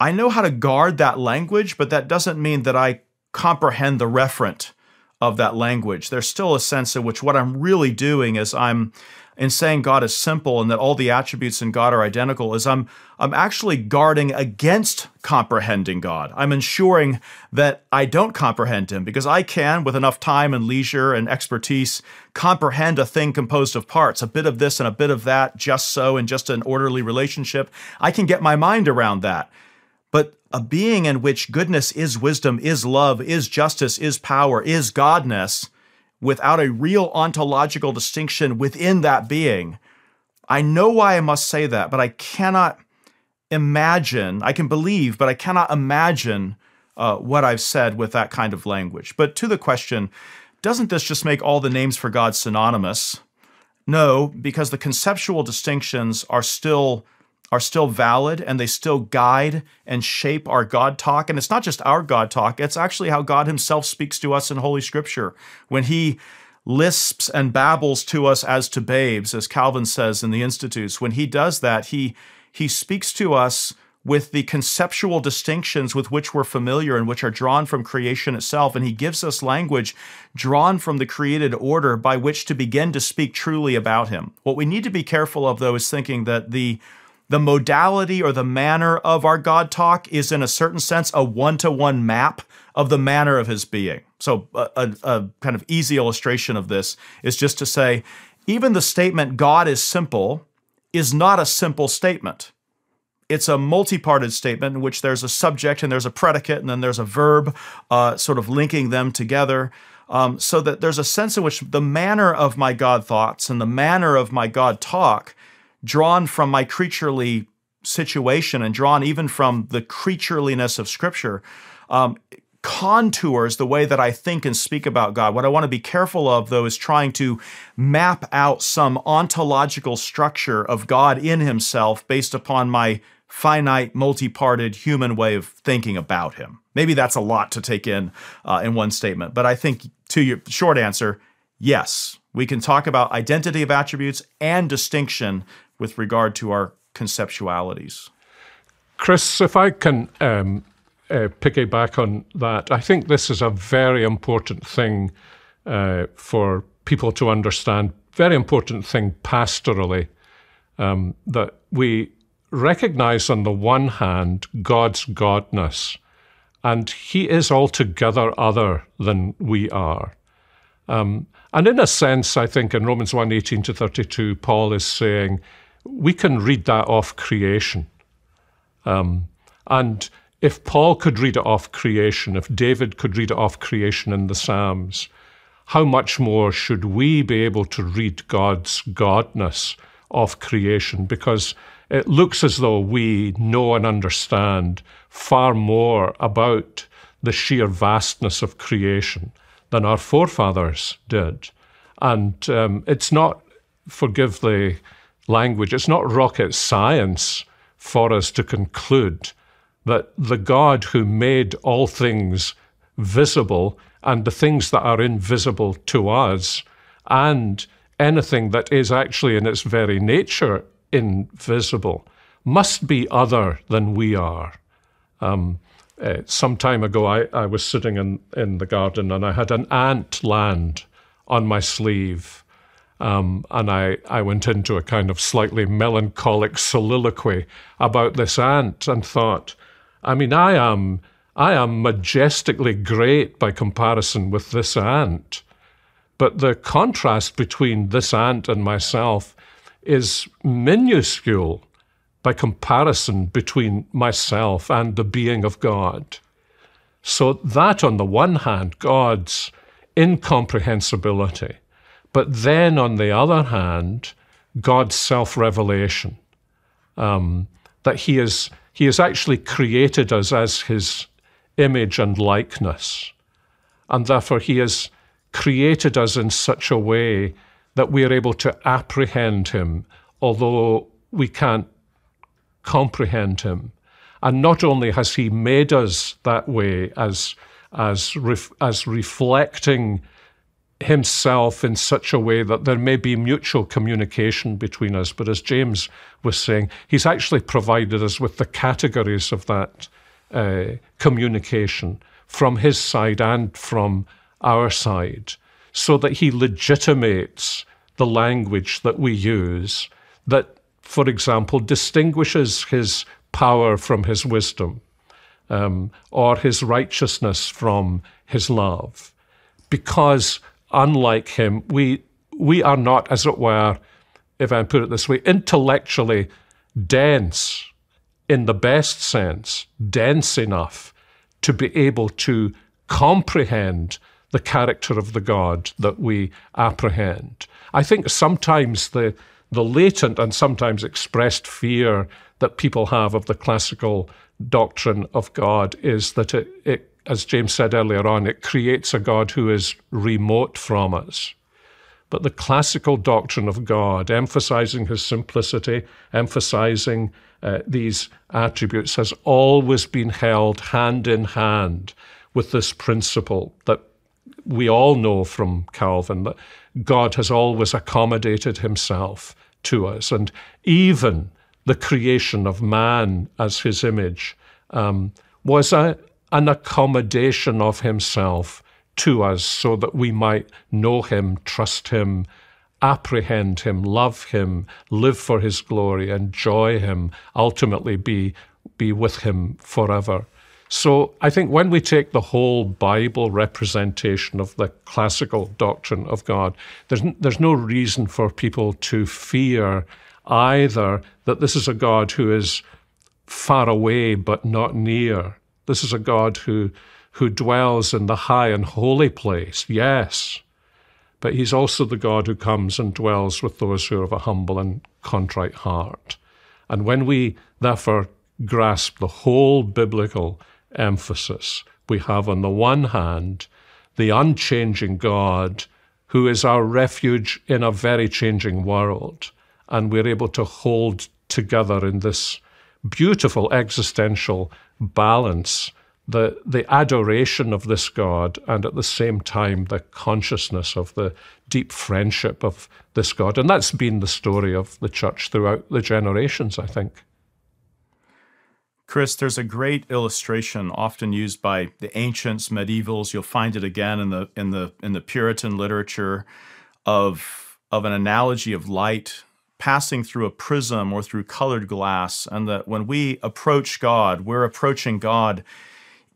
I know how to guard that language, but that doesn't mean that I comprehend the referent of that language. There's still a sense in which what I'm really doing is I'm in saying God is simple and that all the attributes in God are identical is I'm I'm actually guarding against comprehending God. I'm ensuring that I don't comprehend him because I can with enough time and leisure and expertise comprehend a thing composed of parts, a bit of this and a bit of that just so in just an orderly relationship. I can get my mind around that. But a being in which goodness is wisdom, is love, is justice, is power, is godness, without a real ontological distinction within that being. I know why I must say that, but I cannot imagine, I can believe, but I cannot imagine uh, what I've said with that kind of language. But to the question, doesn't this just make all the names for God synonymous? No, because the conceptual distinctions are still are still valid and they still guide and shape our God talk. And it's not just our God talk, it's actually how God Himself speaks to us in Holy Scripture. When He lisps and babbles to us as to babes, as Calvin says in the Institutes, when He does that, He, he speaks to us with the conceptual distinctions with which we're familiar and which are drawn from creation itself. And he gives us language drawn from the created order by which to begin to speak truly about him. What we need to be careful of, though, is thinking that the the modality or the manner of our God talk is, in a certain sense, a one to one map of the manner of his being. So, a, a, a, kind of easy illustration of this is just to say, even the statement God is simple is not a simple statement. It's a multi parted statement in which there's a subject and there's a predicate and then there's a verb, uh, sort of linking them together. Um, so that there's a sense in which the manner of my God thoughts and the manner of my God talk drawn from my creaturely situation and drawn even from the creatureliness of Scripture, um, contours the way that I think and speak about God. What I want to be careful of, though, is trying to map out some ontological structure of God in Himself based upon my finite, multi parted human way of thinking about Him. Maybe that's a lot to take in uh, in one statement, but I think to your short answer, yes, we can talk about identity of attributes and distinction with regard to our conceptualities. Chris, if I can um, uh, piggyback on that, I think this is a very important thing uh, for people to understand, very important thing pastorally, um, that we recognize on the one hand God's godness, and He is altogether other than we are. Um, and in a sense, I think in Romans 1 18 to 32, Paul is saying, we can read that off creation. Um, and if Paul could read it off creation, if David could read it off creation in the Psalms, how much more should we be able to read God's godness of creation? Because it looks as though we know and understand far more about the sheer vastness of creation than our forefathers did. And um, it's not, forgive the language. It's not rocket science for us to conclude that the God who made all things visible and the things that are invisible to us and anything that is actually in its very nature invisible must be other than we are. Um, uh, some time ago, I, I was sitting in, in the garden and I had an ant land on my sleeve. Um, and I, I went into a kind of slightly melancholic soliloquy about this ant and thought, I mean, I am, I am majestically great by comparison with this ant. But the contrast between this ant and myself is minuscule by comparison between myself and the being of God. So, that on the one hand, God's incomprehensibility, but then on the other hand, God's self revelation. Um, that he, is, he has actually created us as His image and likeness. And therefore, He has created us in such a way that we are able to apprehend Him, although we can't comprehend him. And not only has he made us that way as, as, ref, as reflecting himself in such a way that there may be mutual communication between us, but as James was saying, he's actually provided us with the categories of that uh, communication from his side and from our side, so that he legitimates the language that we use that for example, distinguishes his power from his wisdom, um, or his righteousness from his love. Because unlike him, we, we are not, as it were, if I put it this way, intellectually dense in the best sense, dense enough to be able to comprehend the character of the God that we apprehend. I think sometimes the the latent and sometimes expressed fear that people have of the classical doctrine of God is that it, it, as James said earlier on, it creates a God who is remote from us. But the classical doctrine of God, emphasizing his simplicity, emphasizing uh, these attributes, has always been held hand in hand with this principle that we all know from Calvin that God has always accommodated himself to us. And even the creation of man as his image um, was a, an accommodation of himself to us so that we might know him, trust him, apprehend him, love him, live for his glory, enjoy him, ultimately be, be with him forever. So I think when we take the whole Bible representation of the classical doctrine of God, there's, there's no reason for people to fear either that this is a God who is far away but not near. This is a God who, who dwells in the high and holy place, yes, but he's also the God who comes and dwells with those who have a humble and contrite heart. And when we therefore grasp the whole biblical emphasis. We have, on the one hand, the unchanging God who is our refuge in a very changing world. And we're able to hold together in this beautiful existential balance the, the adoration of this God and at the same time the consciousness of the deep friendship of this God. And that's been the story of the church throughout the generations, I think. Chris, there's a great illustration often used by the ancients, medievals. You'll find it again in the in the in the Puritan literature of of an analogy of light passing through a prism or through colored glass, and that when we approach God, we're approaching God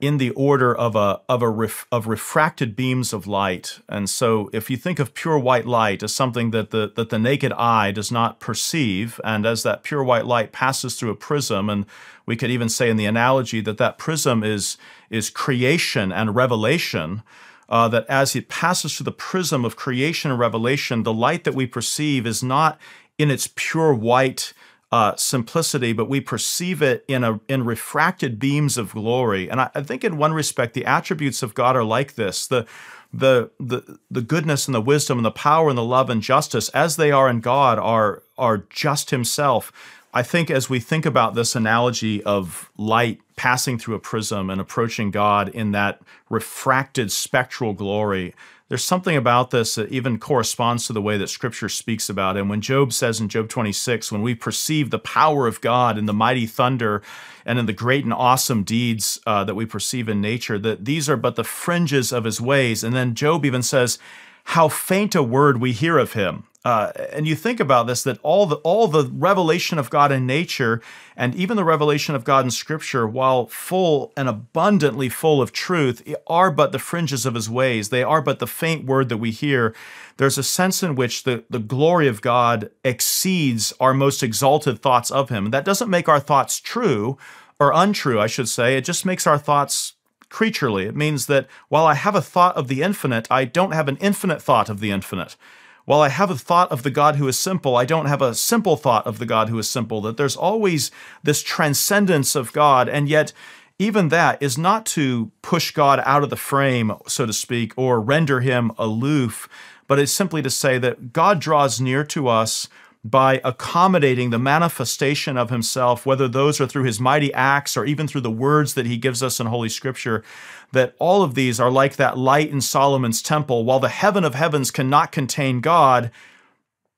in the order of a of a ref, of refracted beams of light. And so if you think of pure white light as something that the that the naked eye does not perceive and as that pure white light passes through a prism and we could even say in the analogy that that prism is is creation and revelation uh, that as it passes through the prism of creation and revelation the light that we perceive is not in its pure white uh, simplicity, but we perceive it in a in refracted beams of glory. And I, I, think in one respect, the attributes of God are like this: the the the the goodness and the wisdom and the power and the love and justice, as they are in God, are are just Himself. I think as we think about this analogy of light passing through a prism and approaching God in that refracted spectral glory, there's something about this that even corresponds to the way that Scripture speaks about. And when Job says in Job 26, when we perceive the power of God in the mighty thunder and in the great and awesome deeds uh, that we perceive in nature, that these are but the fringes of his ways. And then Job even says, how faint a word we hear of him. Uh, and you think about this that all the all the revelation of God in nature and even the revelation of God in scripture while full and abundantly full of truth are but the fringes of his ways. They are but the faint word that we hear. There's a sense in which the, the glory of God exceeds our most exalted thoughts of him. That doesn't make our thoughts true or untrue I should say. It just makes our thoughts creaturely. It means that while I have a thought of the infinite I don't have an infinite thought of the infinite while I have a thought of the God who is simple, I don't have a simple thought of the God who is simple, that there's always this transcendence of God, and yet even that is not to push God out of the frame, so to speak, or render him aloof, but it's simply to say that God draws near to us by accommodating the manifestation of himself, whether those are through his mighty acts or even through the words that he gives us in Holy Scripture, that all of these are like that light in Solomon's temple. While the heaven of heavens cannot contain God,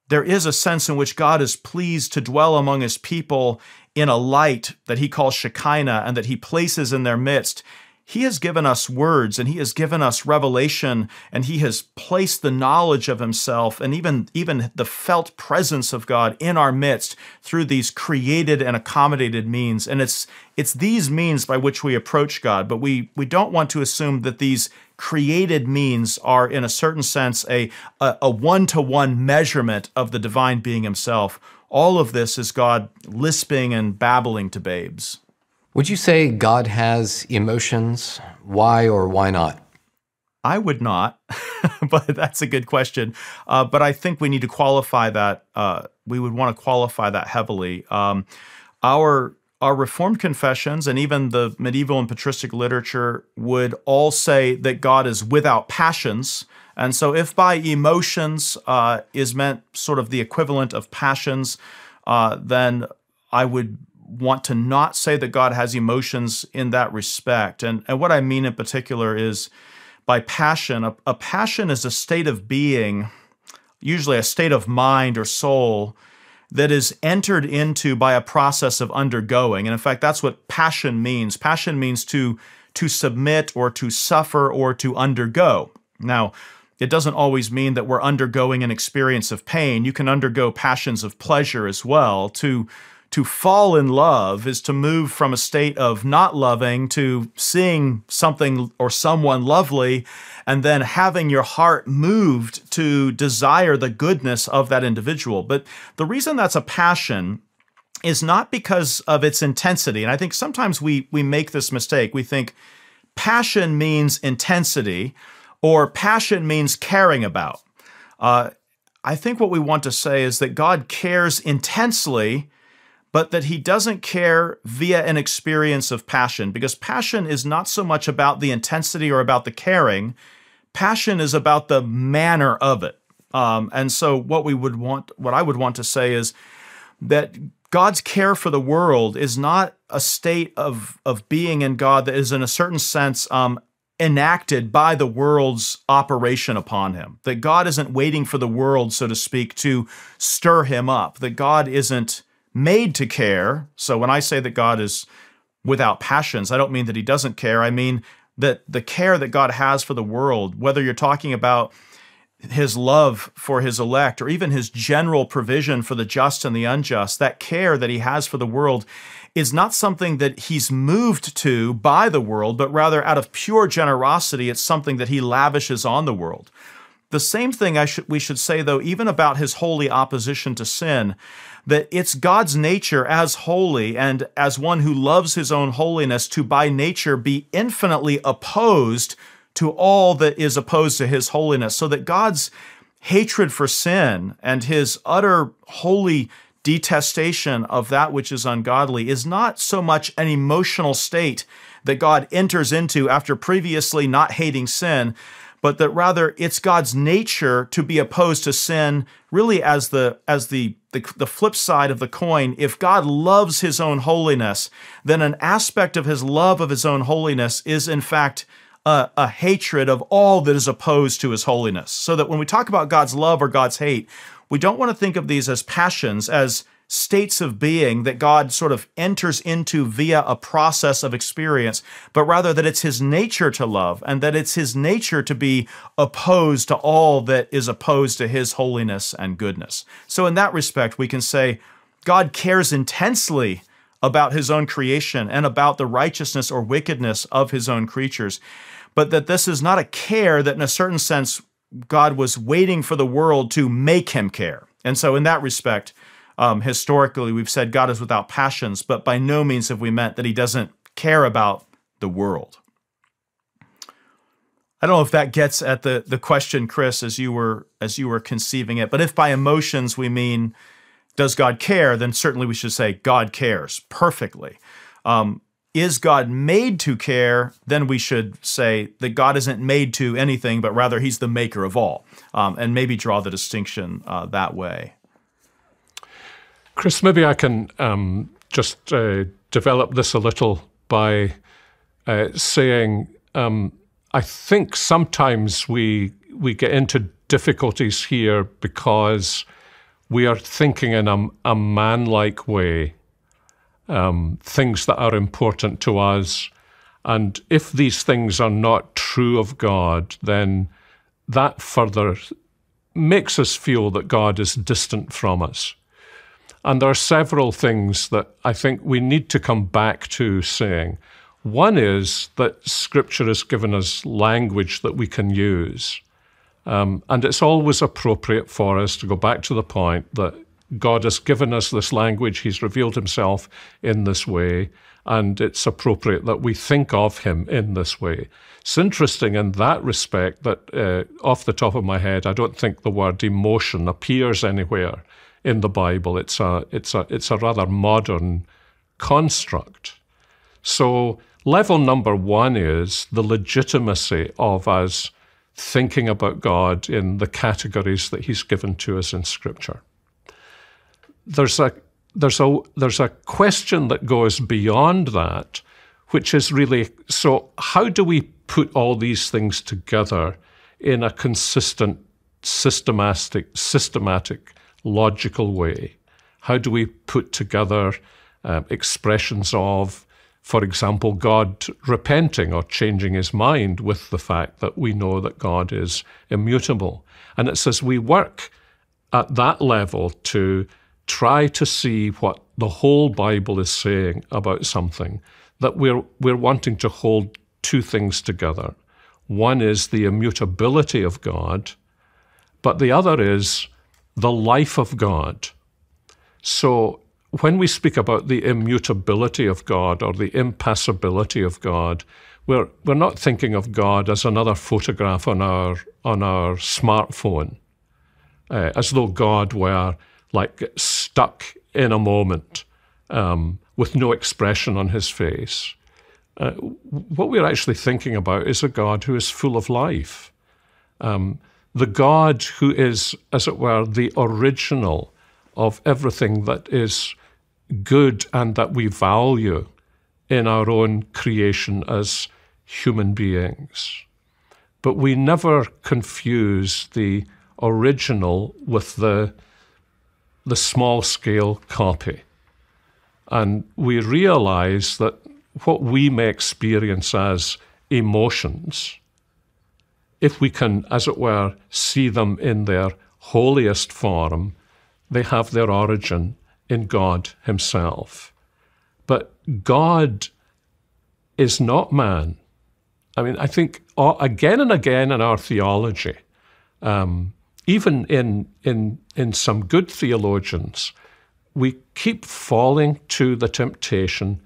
there is a sense in which God is pleased to dwell among his people in a light that he calls Shekinah and that he places in their midst. He has given us words and he has given us revelation and he has placed the knowledge of himself and even, even the felt presence of God in our midst through these created and accommodated means. And it's, it's these means by which we approach God, but we, we don't want to assume that these created means are, in a certain sense, a, a one to one measurement of the divine being himself. All of this is God lisping and babbling to babes. Would you say God has emotions? Why or why not? I would not, but that's a good question. Uh, but I think we need to qualify that. Uh, we would want to qualify that heavily. Um, our our Reformed confessions and even the medieval and patristic literature would all say that God is without passions. And so, if by emotions uh, is meant sort of the equivalent of passions, uh, then I would want to not say that God has emotions in that respect. And, and what I mean in particular is by passion, a, a passion is a state of being, usually a state of mind or soul, that is entered into by a process of undergoing. And in fact, that's what passion means. Passion means to, to submit or to suffer or to undergo. Now, it doesn't always mean that we're undergoing an experience of pain. You can undergo passions of pleasure as well. To to fall in love is to move from a state of not loving to seeing something or someone lovely and then having your heart moved to desire the goodness of that individual. But the reason that's a passion is not because of its intensity. And I think sometimes we we make this mistake. We think passion means intensity or passion means caring about. Uh, I think what we want to say is that God cares intensely but that he doesn't care via an experience of passion, because passion is not so much about the intensity or about the caring. Passion is about the manner of it. Um, and so, what we would want, what I would want to say is that God's care for the world is not a state of of being in God that is, in a certain sense, um, enacted by the world's operation upon him. That God isn't waiting for the world, so to speak, to stir him up. That God isn't made to care. So when I say that God is without passions, I don't mean that he doesn't care. I mean that the care that God has for the world, whether you're talking about his love for his elect or even his general provision for the just and the unjust, that care that he has for the world is not something that he's moved to by the world, but rather out of pure generosity, it's something that he lavishes on the world. The same thing I should, we should say, though, even about his holy opposition to sin, that it's God's nature as holy and as one who loves his own holiness to by nature be infinitely opposed to all that is opposed to his holiness, so that God's hatred for sin and his utter holy detestation of that which is ungodly is not so much an emotional state that God enters into after previously not hating sin, but that rather it's God's nature to be opposed to sin, really as the as the, the the flip side of the coin. If God loves his own holiness, then an aspect of his love of his own holiness is in fact a, a hatred of all that is opposed to his holiness. So that when we talk about God's love or God's hate, we don't want to think of these as passions, as states of being that God sort of enters into via a process of experience, but rather that it's his nature to love and that it's his nature to be opposed to all that is opposed to his holiness and goodness. So, in that respect, we can say God cares intensely about his own creation and about the righteousness or wickedness of his own creatures, but that this is not a care that, in a certain sense, God was waiting for the world to make him care. And so, in that respect, um, historically, we've said God is without passions, but by no means have we meant that he doesn't care about the world. I don't know if that gets at the, the question, Chris, as you were as you were conceiving it. But if by emotions we mean does God care, then certainly we should say God cares perfectly. Um, is God made to care? Then we should say that God isn't made to anything, but rather He's the maker of all, um, and maybe draw the distinction uh, that way. Chris, maybe I can um, just uh, develop this a little by uh, saying um, I think sometimes we we get into difficulties here because we are thinking in a, a man-like way, um, things that are important to us, and if these things are not true of God, then that further makes us feel that God is distant from us. And there are several things that I think we need to come back to saying. One is that Scripture has given us language that we can use. Um, and it's always appropriate for us to go back to the point that God has given us this language, He's revealed Himself in this way, and it's appropriate that we think of Him in this way. It's interesting in that respect that, uh, off the top of my head, I don't think the word emotion appears anywhere in the Bible. It's a, it's a, it's a rather modern construct. So, level number one is the legitimacy of us thinking about God in the categories that He's given to us in Scripture. There's a, there's a, there's a question that goes beyond that, which is really so, how do we put all these things together in a consistent, systematic, systematic logical way? How do we put together uh, expressions of, for example, God repenting or changing his mind with the fact that we know that God is immutable? And it says we work at that level to try to see what the whole Bible is saying about something, that we're, we're wanting to hold two things together. One is the immutability of God, but the other is the life of God. So when we speak about the immutability of God or the impassibility of God, we're, we're not thinking of God as another photograph on our, on our smartphone, uh, as though God were like stuck in a moment um, with no expression on his face. Uh, what we're actually thinking about is a God who is full of life. Um, the God who is, as it were, the original of everything that is good and that we value in our own creation as human beings. But we never confuse the original with the, the small scale copy. And we realize that what we may experience as emotions if we can, as it were, see them in their holiest form, they have their origin in God Himself. But God is not man. I mean, I think uh, again and again in our theology, um, even in, in, in some good theologians, we keep falling to the temptation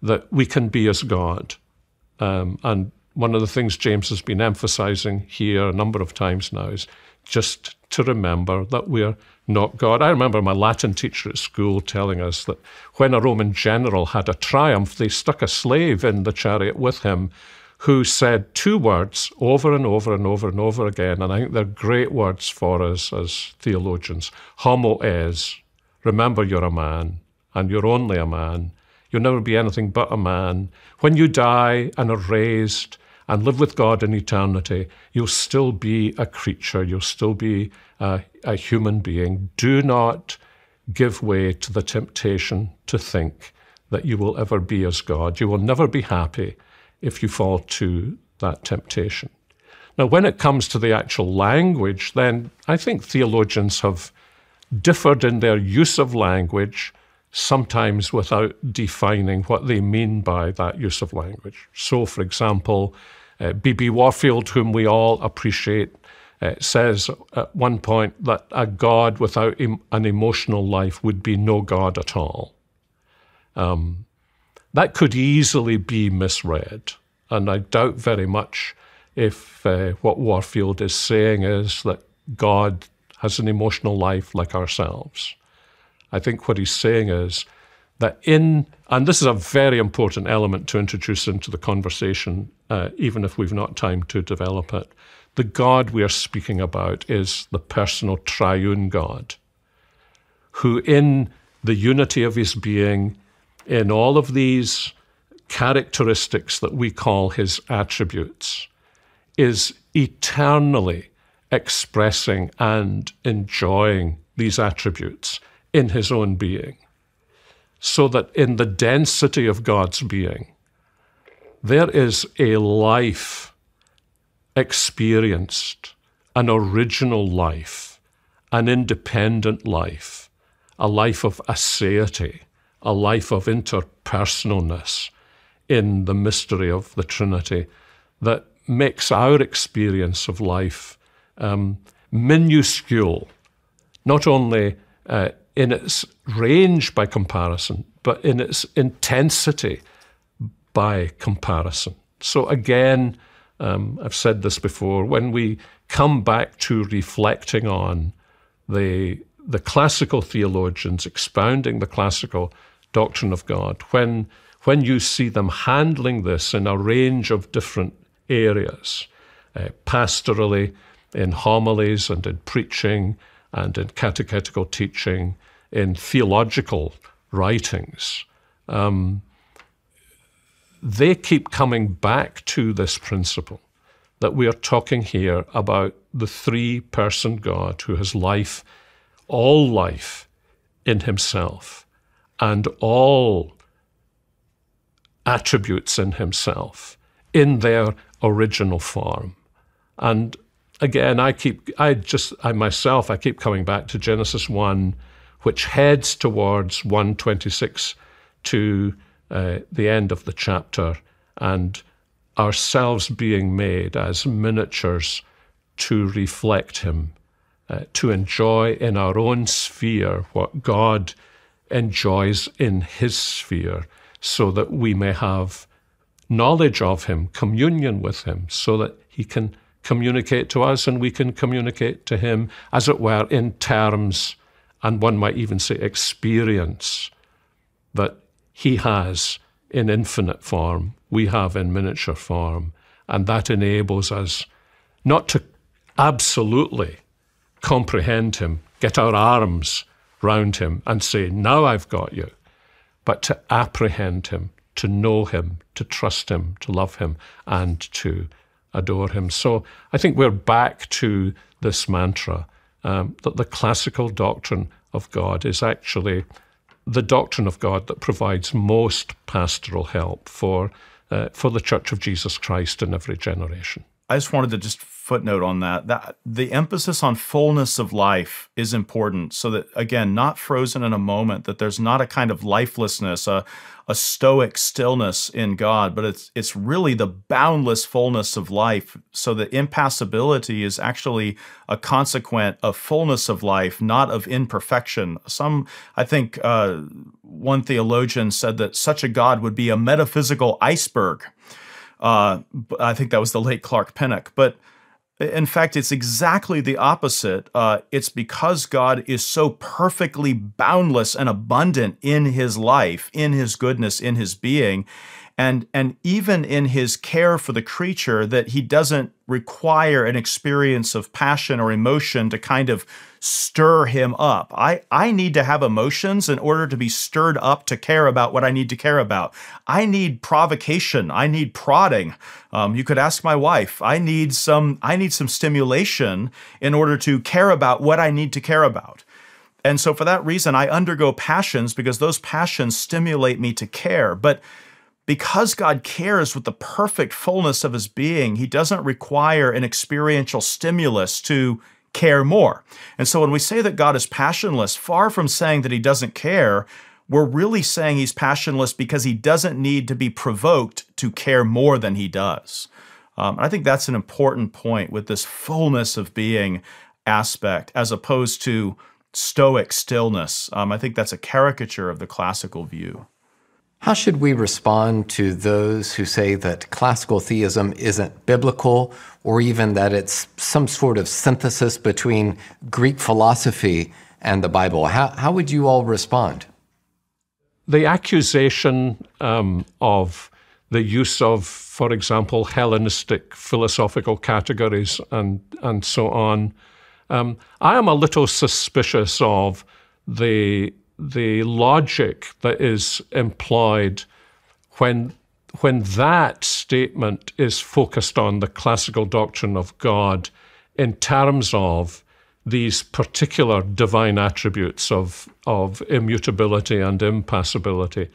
that we can be as God. Um, and one of the things James has been emphasizing here a number of times now is just to remember that we're not God. I remember my Latin teacher at school telling us that when a Roman general had a triumph, they stuck a slave in the chariot with him who said two words over and over and over and over again, and I think they're great words for us as theologians. Homo es, remember you're a man, and you're only a man. You'll never be anything but a man. When you die and are raised and live with God in eternity, you'll still be a creature, you'll still be a, a human being. Do not give way to the temptation to think that you will ever be as God. You will never be happy if you fall to that temptation. Now, when it comes to the actual language, then I think theologians have differed in their use of language, sometimes without defining what they mean by that use of language. So, for example, B.B. Uh, Warfield, whom we all appreciate, uh, says at one point that a God without em- an emotional life would be no God at all. Um, that could easily be misread. And I doubt very much if uh, what Warfield is saying is that God has an emotional life like ourselves. I think what he's saying is that in, and this is a very important element to introduce into the conversation, uh, even if we've not time to develop it. The God we are speaking about is the personal triune God, who in the unity of his being in all of these characteristics that we call his attributes is eternally expressing and enjoying these attributes in his own being. So that in the density of God's being, there is a life experienced, an original life, an independent life, a life of aseity a life of interpersonalness in the mystery of the Trinity that makes our experience of life um, minuscule, not only uh, in its range by comparison, but in its intensity by comparison. So, again, um, I've said this before, when we come back to reflecting on the, the classical theologians expounding the classical doctrine of God, when, when you see them handling this in a range of different areas, uh, pastorally, in homilies and in preaching and in catechetical teaching, in theological writings, um, they keep coming back to this principle that we are talking here about the three person God who has life, all life in himself and all attributes in himself in their original form. And again, I keep, I just, I myself, I keep coming back to Genesis 1, which heads towards 126 to uh, the end of the chapter, and ourselves being made as miniatures to reflect Him, uh, to enjoy in our own sphere what God enjoys in his sphere, so that we may have knowledge of him, communion with him, so that he can communicate to us and we can communicate to him, as it were, in terms, and one might even say experience, that he has in infinite form, we have in miniature form. And that enables us not to absolutely comprehend him, get our arms round him and say, Now I've got you, but to apprehend him, to know him, to trust him, to love him, and to adore him. So I think we're back to this mantra um, that the classical doctrine of God is actually the doctrine of God that provides most pastoral help for, uh, for the Church of Jesus Christ in every generation. I just wanted to just footnote on that that the emphasis on fullness of life is important so that again not frozen in a moment that there's not a kind of lifelessness a, a stoic stillness in god but it's it's really the boundless fullness of life. So that impassibility is actually a consequent of fullness of life not of imperfection. Some i think uh, one theologian said that such a god would be a metaphysical iceberg. Uh, I think that was the late Clark Pinnock. But in fact, it's exactly the opposite. Uh, it's because God is so perfectly boundless and abundant in his life, in his goodness, in his being. and and even in his care for the creature that he doesn't require an experience of passion or emotion to kind of stir him up. I, I need to have emotions in order to be stirred up to care about what I need to care about. I need provocation. I need prodding. Um, you could ask my wife. I need some I need some stimulation in order to care about what I need to care about. And so for that reason, I undergo passions because those passions stimulate me to care. But because God cares with the perfect fullness of his being, he doesn't require an experiential stimulus to care more. And so when we say that God is passionless, far from saying that he doesn't care, we're really saying he's passionless because he doesn't need to be provoked to care more than he does. Um, I think that's an important point with this fullness of being aspect as opposed to stoic stillness. Um, I think that's a caricature of the classical view. How should we respond to those who say that classical theism isn't biblical or even that it's some sort of synthesis between Greek philosophy and the Bible? How, how would you all respond? The accusation um, of the use of, for example, Hellenistic philosophical categories and, and so on, um, I am a little suspicious of the the logic that is employed when when that statement is focused on the classical doctrine of God in terms of these particular divine attributes of, of immutability and impassibility.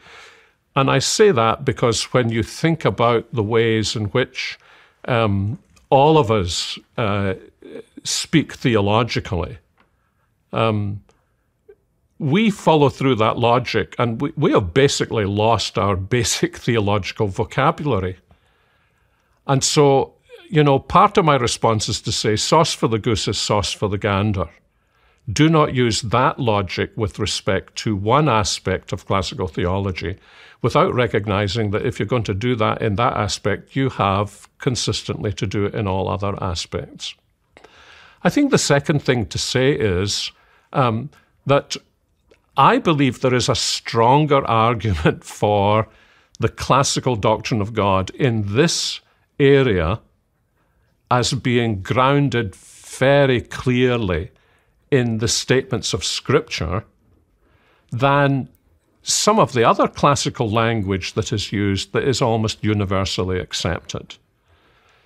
And I say that because when you think about the ways in which um, all of us uh, speak theologically, um, we follow through that logic and we, we have basically lost our basic theological vocabulary. And so, you know, part of my response is to say sauce for the goose is sauce for the gander. Do not use that logic with respect to one aspect of classical theology without recognizing that if you're going to do that in that aspect, you have consistently to do it in all other aspects. I think the second thing to say is um, that I believe there is a stronger argument for the classical doctrine of God in this area as being grounded very clearly in the statements of Scripture than some of the other classical language that is used that is almost universally accepted.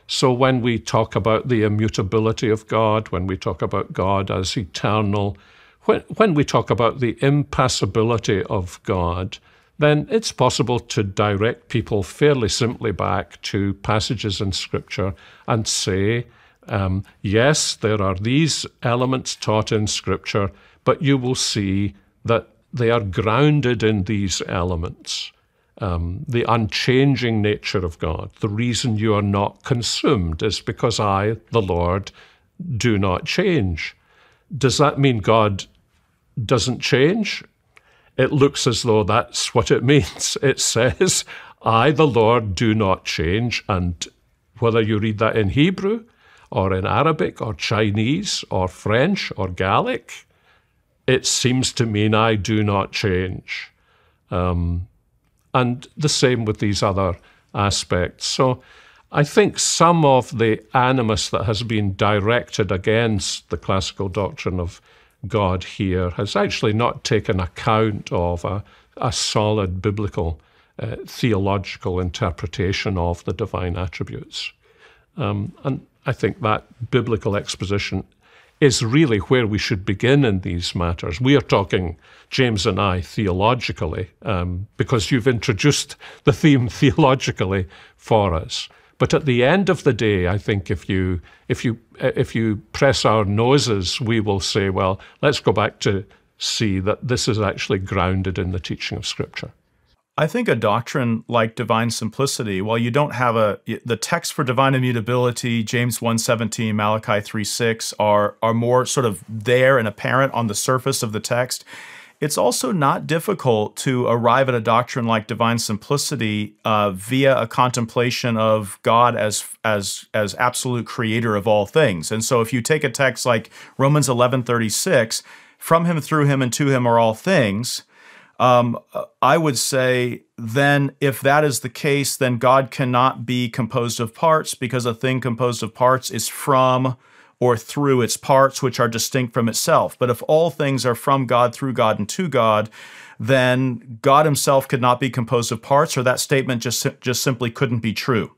So, when we talk about the immutability of God, when we talk about God as eternal, when, when we talk about the impassibility of God, then it's possible to direct people fairly simply back to passages in Scripture and say, um, yes, there are these elements taught in Scripture, but you will see that they are grounded in these elements. Um, the unchanging nature of God. The reason you are not consumed is because I, the Lord, do not change. Does that mean God doesn't change? It looks as though that's what it means. It says, I, the Lord, do not change. And whether you read that in Hebrew or in Arabic or Chinese or French or Gallic, it seems to mean I do not change. Um, and the same with these other aspects. So I think some of the animus that has been directed against the classical doctrine of God here has actually not taken account of a, a solid biblical uh, theological interpretation of the divine attributes. Um, and I think that biblical exposition is really where we should begin in these matters. We are talking, James and I, theologically, um, because you've introduced the theme theologically for us. But at the end of the day, I think if you if you uh, if you press our noses, we will say, well, let's go back to see that this is actually grounded in the teaching of Scripture. I think a doctrine like divine simplicity, while you don't have a the text for divine immutability, James 1:17, Malachi 3:6 are are more sort of there and apparent on the surface of the text. It's also not difficult to arrive at a doctrine like divine simplicity uh, via a contemplation of God as as as absolute creator of all things. And so, if you take a text like Romans eleven thirty six, from Him, through Him, and to Him are all things. um, I would say then if that is the case, then God cannot be composed of parts because a thing composed of parts is from or through its parts, which are distinct from itself. But if all things are from God, through God, and to God, then God himself could not be composed of parts, or that statement just, just simply couldn't be true.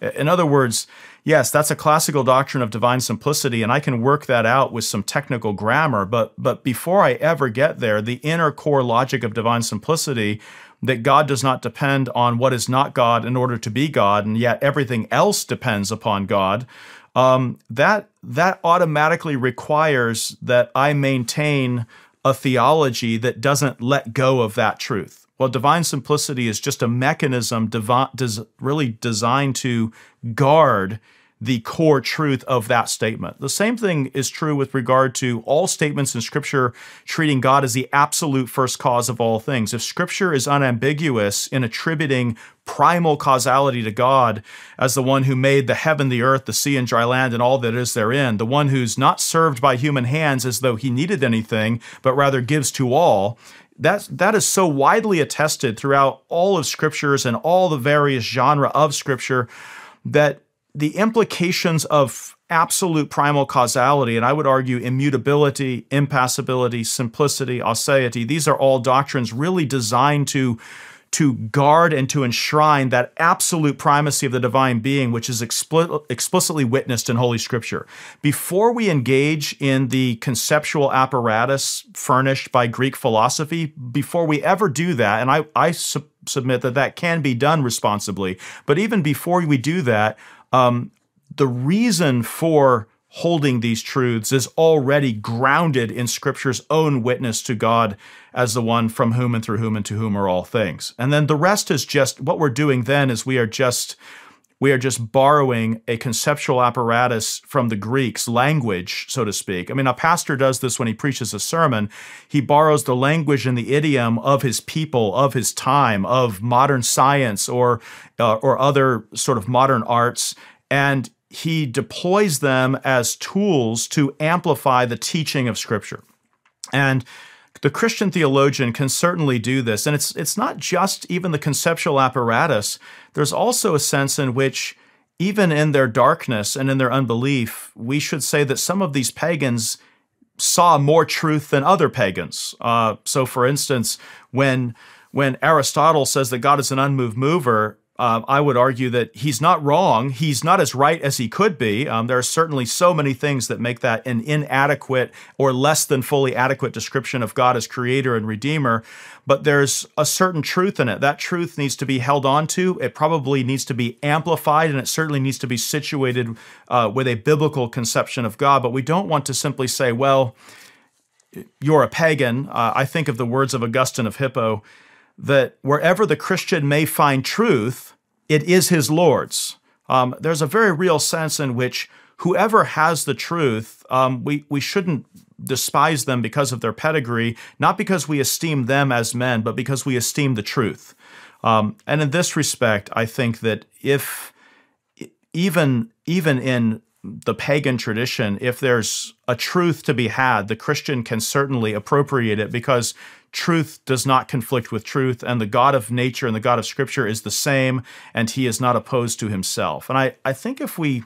In other words, yes, that's a classical doctrine of divine simplicity, and I can work that out with some technical grammar. But, but before I ever get there, the inner core logic of divine simplicity that God does not depend on what is not God in order to be God, and yet everything else depends upon God. Um, that that automatically requires that I maintain a theology that doesn't let go of that truth. Well, divine simplicity is just a mechanism des- really designed to guard the core truth of that statement. The same thing is true with regard to all statements in Scripture treating God as the absolute first cause of all things. If Scripture is unambiguous in attributing primal causality to God as the one who made the heaven, the earth, the sea, and dry land, and all that is therein, the one who's not served by human hands as though he needed anything, but rather gives to all, that that is so widely attested throughout all of scriptures and all the various genre of scripture that the implications of absolute primal causality and i would argue immutability impassibility simplicity aseity these are all doctrines really designed to to guard and to enshrine that absolute primacy of the divine being, which is expli- explicitly witnessed in Holy Scripture. Before we engage in the conceptual apparatus furnished by Greek philosophy, before we ever do that, and I, I su- submit that that can be done responsibly, but even before we do that, um, the reason for holding these truths is already grounded in Scripture's own witness to God as the one from whom and through whom and to whom are all things. And then the rest is just what we're doing then is we are just we are just borrowing a conceptual apparatus from the Greeks, language, so to speak. I mean, a pastor does this when he preaches a sermon. He borrows the language and the idiom of his people, of his time, of modern science or uh, or other sort of modern arts, and he deploys them as tools to amplify the teaching of Scripture. And the Christian theologian can certainly do this. And it's, it's not just even the conceptual apparatus, there's also a sense in which, even in their darkness and in their unbelief, we should say that some of these pagans saw more truth than other pagans. Uh, so, for instance, when when Aristotle says that God is an unmoved mover, um, I would argue that he's not wrong. He's not as right as he could be. Um, there are certainly so many things that make that an inadequate or less than fully adequate description of God as creator and redeemer. But there's a certain truth in it. That truth needs to be held on to. It probably needs to be amplified, and it certainly needs to be situated uh, with a biblical conception of God. But we don't want to simply say, well, you're a pagan. Uh, I think of the words of Augustine of Hippo that wherever the Christian may find truth, it is his Lord's. Um, there's a very real sense in which whoever has the truth, um, we, we shouldn't despise them because of their pedigree, not because we esteem them as men, but because we esteem the truth. Um, and in this respect, I think that if even even in the pagan tradition, if there's a truth to be had, the Christian can certainly appropriate it because truth does not conflict with truth, and the God of nature and the God of Scripture is the same, and he is not opposed to himself. And I, I think if we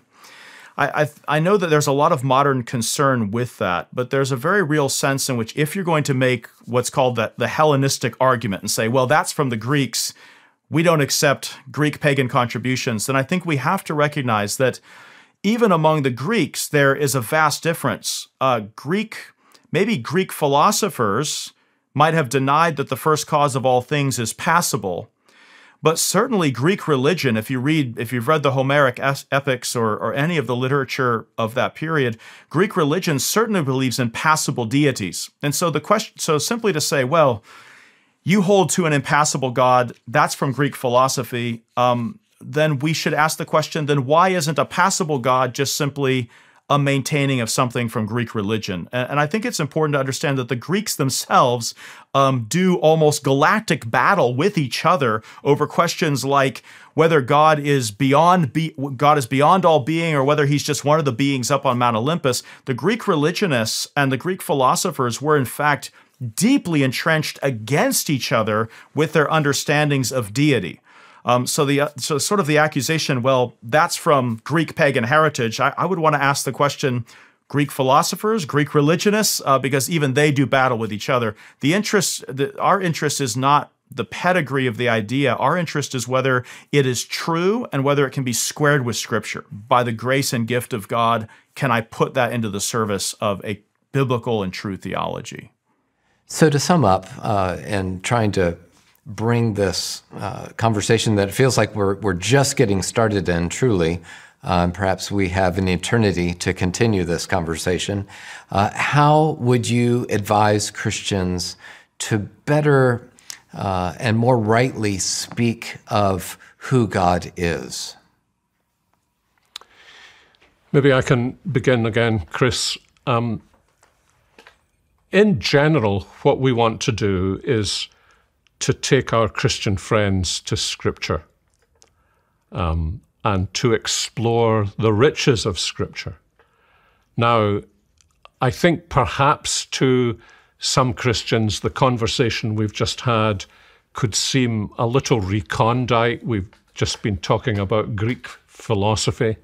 I, I, I know that there's a lot of modern concern with that, but there's a very real sense in which if you're going to make what's called the, the Hellenistic argument and say, well, that's from the Greeks, we don't accept Greek pagan contributions, then I think we have to recognize that even among the Greeks, there is a vast difference. Uh, Greek, maybe Greek philosophers might have denied that the first cause of all things is passible. But certainly Greek religion, if you read, if you've read the Homeric epics or, or any of the literature of that period, Greek religion certainly believes in passible deities. And so the question, so simply to say, well, you hold to an impassible God, that's from Greek philosophy. Um, then we should ask the question then why isn't a passible God just simply a maintaining of something from Greek religion? And, I think it's important to understand that the Greeks themselves um, do almost galactic battle with each other over questions like whether God is beyond be- God is beyond all being or whether he's just one of the beings up on Mount Olympus. The Greek religionists and the Greek philosophers were in fact deeply entrenched against each other with their understandings of deity. Um, so the uh, so sort of the accusation, well, that's from Greek pagan heritage. I, I would want to ask the question: Greek philosophers, Greek religionists, uh, because even they do battle with each other. The interest, the, our interest is not the pedigree of the idea. Our interest is whether it is true and whether it can be squared with Scripture. By the grace and gift of God, can I put that into the service of a biblical and true theology? So, to sum up, uh, and trying to bring this uh, conversation that feels like we're, we're just getting started in truly, um, perhaps we have an eternity to continue this conversation. Uh, how would you advise Christians to better uh, and more rightly speak of who God is? Maybe I can begin again, Chris. Um, in general, what we want to do is to take our Christian friends to Scripture um, and to explore the riches of Scripture. Now, I think perhaps to some Christians, the conversation we've just had could seem a little recondite. We've just been talking about Greek philosophy.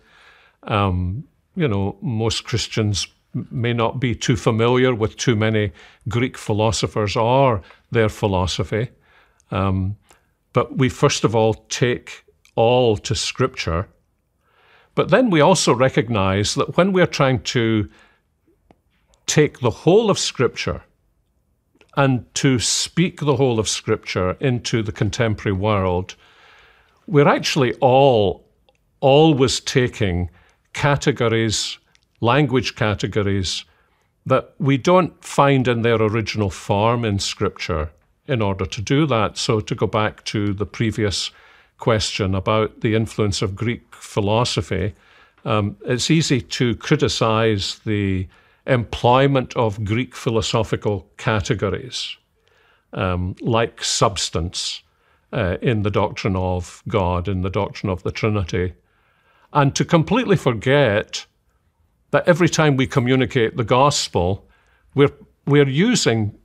Um, you know, most Christians may not be too familiar with too many Greek philosophers or their philosophy. Um, but we first of all take all to Scripture. But then we also recognize that when we're trying to take the whole of Scripture and to speak the whole of Scripture into the contemporary world, we're actually all always taking categories, language categories that we don't find in their original form in Scripture in order to do that. So, to go back to the previous question about the influence of Greek philosophy, um, it's easy to criticize the employment of Greek philosophical categories um, like substance uh, in the doctrine of God, in the doctrine of the Trinity, and to completely forget that every time we communicate the gospel, we're, we're using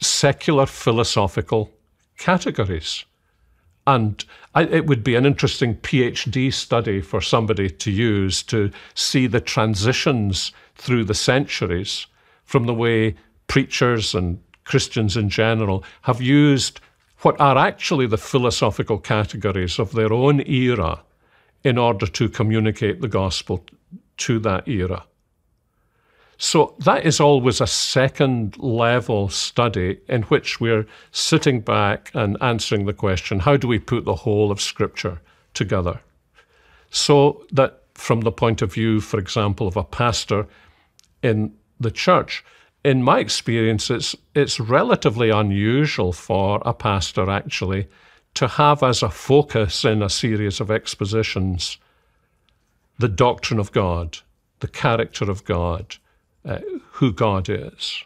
secular philosophical categories. And I, it would be an interesting PhD study for somebody to use to see the transitions through the centuries from the way preachers and Christians in general have used what are actually the philosophical categories of their own era in order to communicate the gospel to that era. So that is always a second level study in which we're sitting back and answering the question how do we put the whole of Scripture together? So that from the point of view, for example, of a pastor in the church, in my experience, it's, it's relatively unusual for a pastor actually to have as a focus in a series of expositions the doctrine of God, the character of God uh, who God is.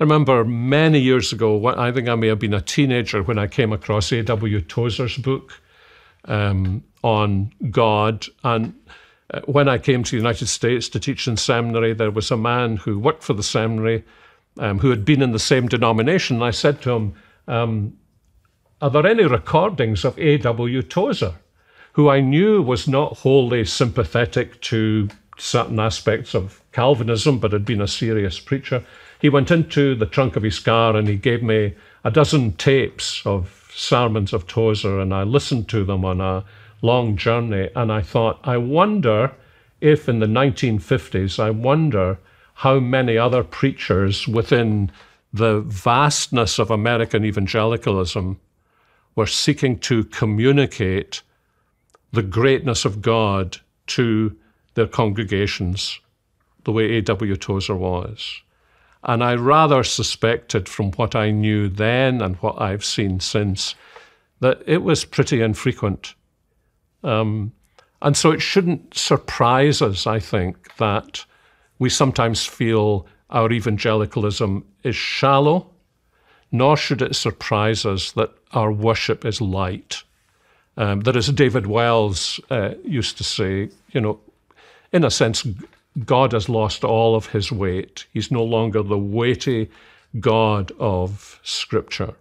I remember many years ago, I think I may have been a teenager when I came across A.W. Tozer's book um, on God. And uh, when I came to the United States to teach in seminary, there was a man who worked for the seminary um, who had been in the same denomination. And I said to him, um, Are there any recordings of A.W. Tozer, who I knew was not wholly sympathetic to certain aspects of Calvinism, but had been a serious preacher. He went into the trunk of his car and he gave me a dozen tapes of sermons of Tozer, and I listened to them on a long journey. And I thought, I wonder if in the 1950s, I wonder how many other preachers within the vastness of American evangelicalism were seeking to communicate the greatness of God to their congregations the way A.W. Tozer was. And I rather suspected from what I knew then and what I've seen since that it was pretty infrequent. Um, and so it shouldn't surprise us, I think, that we sometimes feel our evangelicalism is shallow, nor should it surprise us that our worship is light. Um, that, as David Wells uh, used to say, you know, in a sense, God has lost all of his weight. He's no longer the weighty God of Scripture.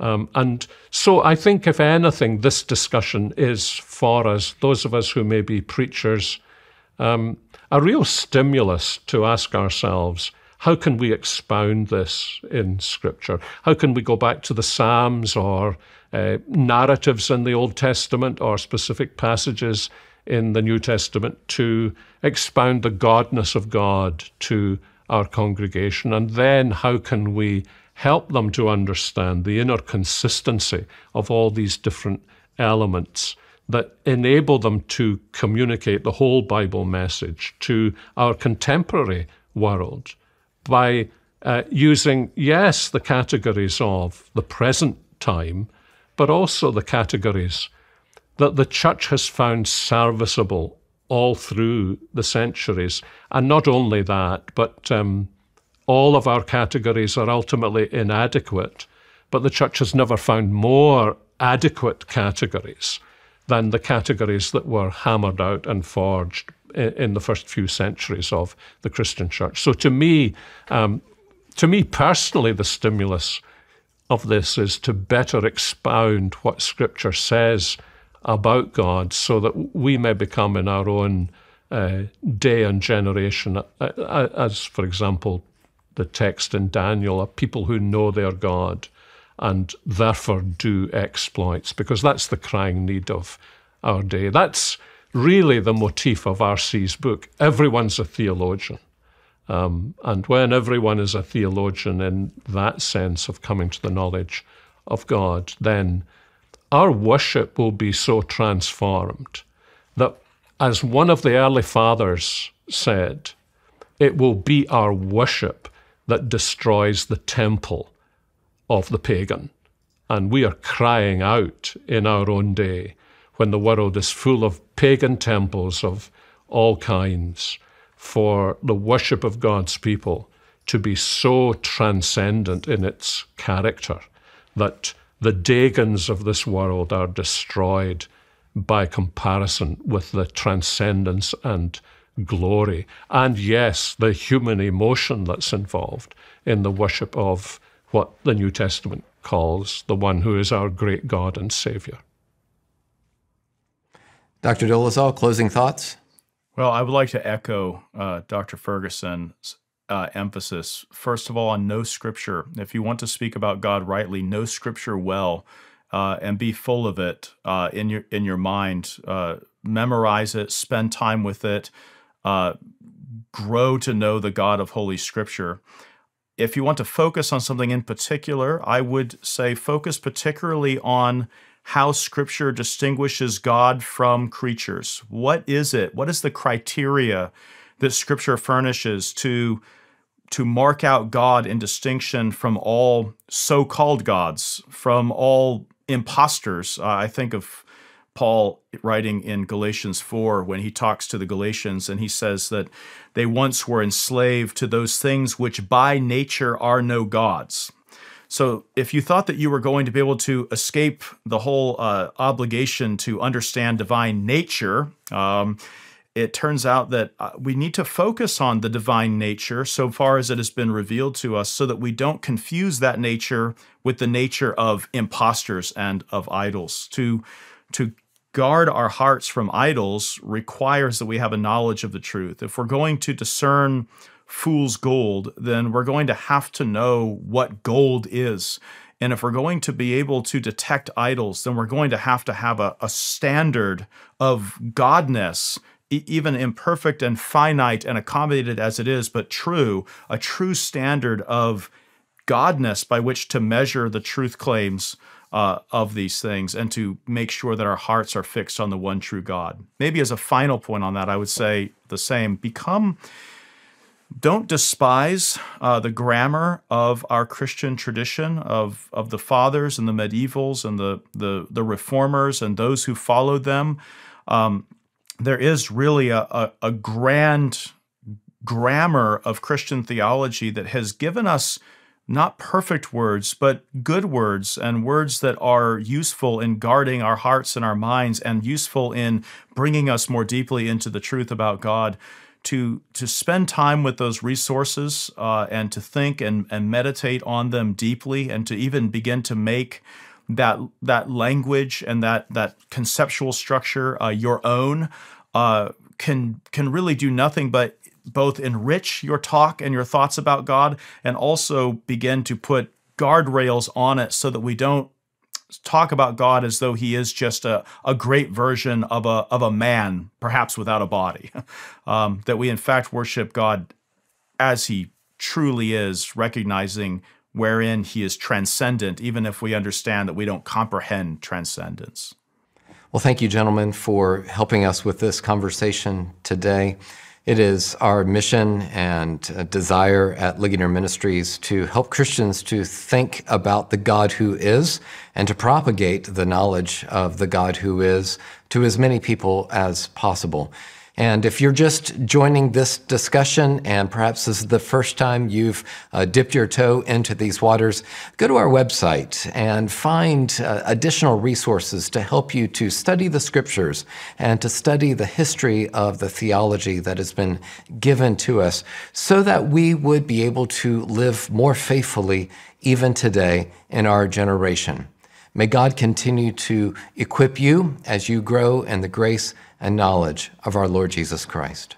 Um, and so I think, if anything, this discussion is for us, those of us who may be preachers, um, a real stimulus to ask ourselves how can we expound this in Scripture? How can we go back to the Psalms or uh, narratives in the Old Testament or specific passages in the New Testament to expound the godness of God to our congregation? And then how can we help them to understand the inner consistency of all these different elements that enable them to communicate the whole Bible message to our contemporary world? by uh, using, yes, the categories of the present time, but also the categories that the church has found serviceable all through the centuries. And not only that, but um, all of our categories are ultimately inadequate, but the church has never found more adequate categories than the categories that were hammered out and forged in the first few centuries of the Christian church. So to me, um, to me personally, the stimulus of this is to better expound what Scripture says about God, so that we may become in our own uh, day and generation, as for example, the text in Daniel, are people who know their God and therefore do exploits, because that's the crying need of our day. That's really the motif of R.C.'s book. Everyone's a theologian. Um, and when everyone is a theologian in that sense of coming to the knowledge of God, then our worship will be so transformed that, as one of the early fathers said, it will be our worship that destroys the temple of the pagan. And we are crying out in our own day when the world is full of pagan temples of all kinds, for the worship of God's people to be so transcendent in its character that the Dagons of this world are destroyed by comparison with the transcendence and glory, and yes, the human emotion that's involved in the worship of what the New Testament calls the one who is our great God and Savior. Dr. Dolezal, closing thoughts? Well, I would like to echo uh, Dr. Ferguson's uh, emphasis, first of all, on know Scripture. If you want to speak about God rightly, know Scripture well, uh, and be full of it uh, in your in your mind. Uh, memorize it, spend time with it, uh, grow to know the God of Holy Scripture. If you want to focus on something in particular, I would say focus particularly on how Scripture distinguishes God from creatures. What is it? What is the criteria that Scripture furnishes to, to mark out God in distinction from all so called gods, from all imposters? Uh, I think of Paul writing in Galatians 4 when he talks to the Galatians and he says that they once were enslaved to those things which by nature are no gods. So if you thought that you were going to be able to escape the whole uh, obligation to understand divine nature, um, it turns out that uh, we need to focus on the divine nature so far as it has been revealed to us so that we don't confuse that nature with the nature of impostors and of idols. To, to guard our hearts from idols requires that we have a knowledge of the truth. If we're going to discern fool's gold, then we're going to have to know what gold is. And if we're going to be able to detect idols, then we're going to have to have a, a standard of godness, even imperfect and finite and accommodated as it is, but true, a true standard of godness by which to measure the truth claims uh, of these things and to make sure that our hearts are fixed on the one true God. Maybe as a final point on that, I would say the same become don't despise uh, the grammar of our Christian tradition of, of the fathers and the medievals and the, the, the reformers and those who followed them. Um, there is really a, a, a grand grammar of Christian theology that has given us not perfect words, but good words and words that are useful in guarding our hearts and our minds and useful in bringing us more deeply into the truth about God. To to spend time with those resources uh, and to think and and meditate on them deeply, and to even begin to make that that language and that that conceptual structure uh, your own uh, can can really do nothing but both enrich your talk and your thoughts about God, and also begin to put guardrails on it so that we don't talk about God as though he is just a, a great version of a, of a man, perhaps without a body. Um, that we, in fact, worship God as he truly is, recognizing wherein he is transcendent, even if we understand that we don't comprehend transcendence. Well, thank you, gentlemen, for helping us with this conversation today. It is our mission and uh, desire at Ligonier Ministries to help Christians to think about the God who is and to propagate the knowledge of the God who is to as many people as possible. And if you're just joining this discussion, and perhaps this is the first time you've uh, dipped your toe into these waters, go to our website and find uh, additional resources to help you to study the scriptures and to study the history of the theology that has been given to us so that we would be able to live more faithfully even today in our generation. May God continue to equip you as you grow in the grace and knowledge of our Lord Jesus Christ.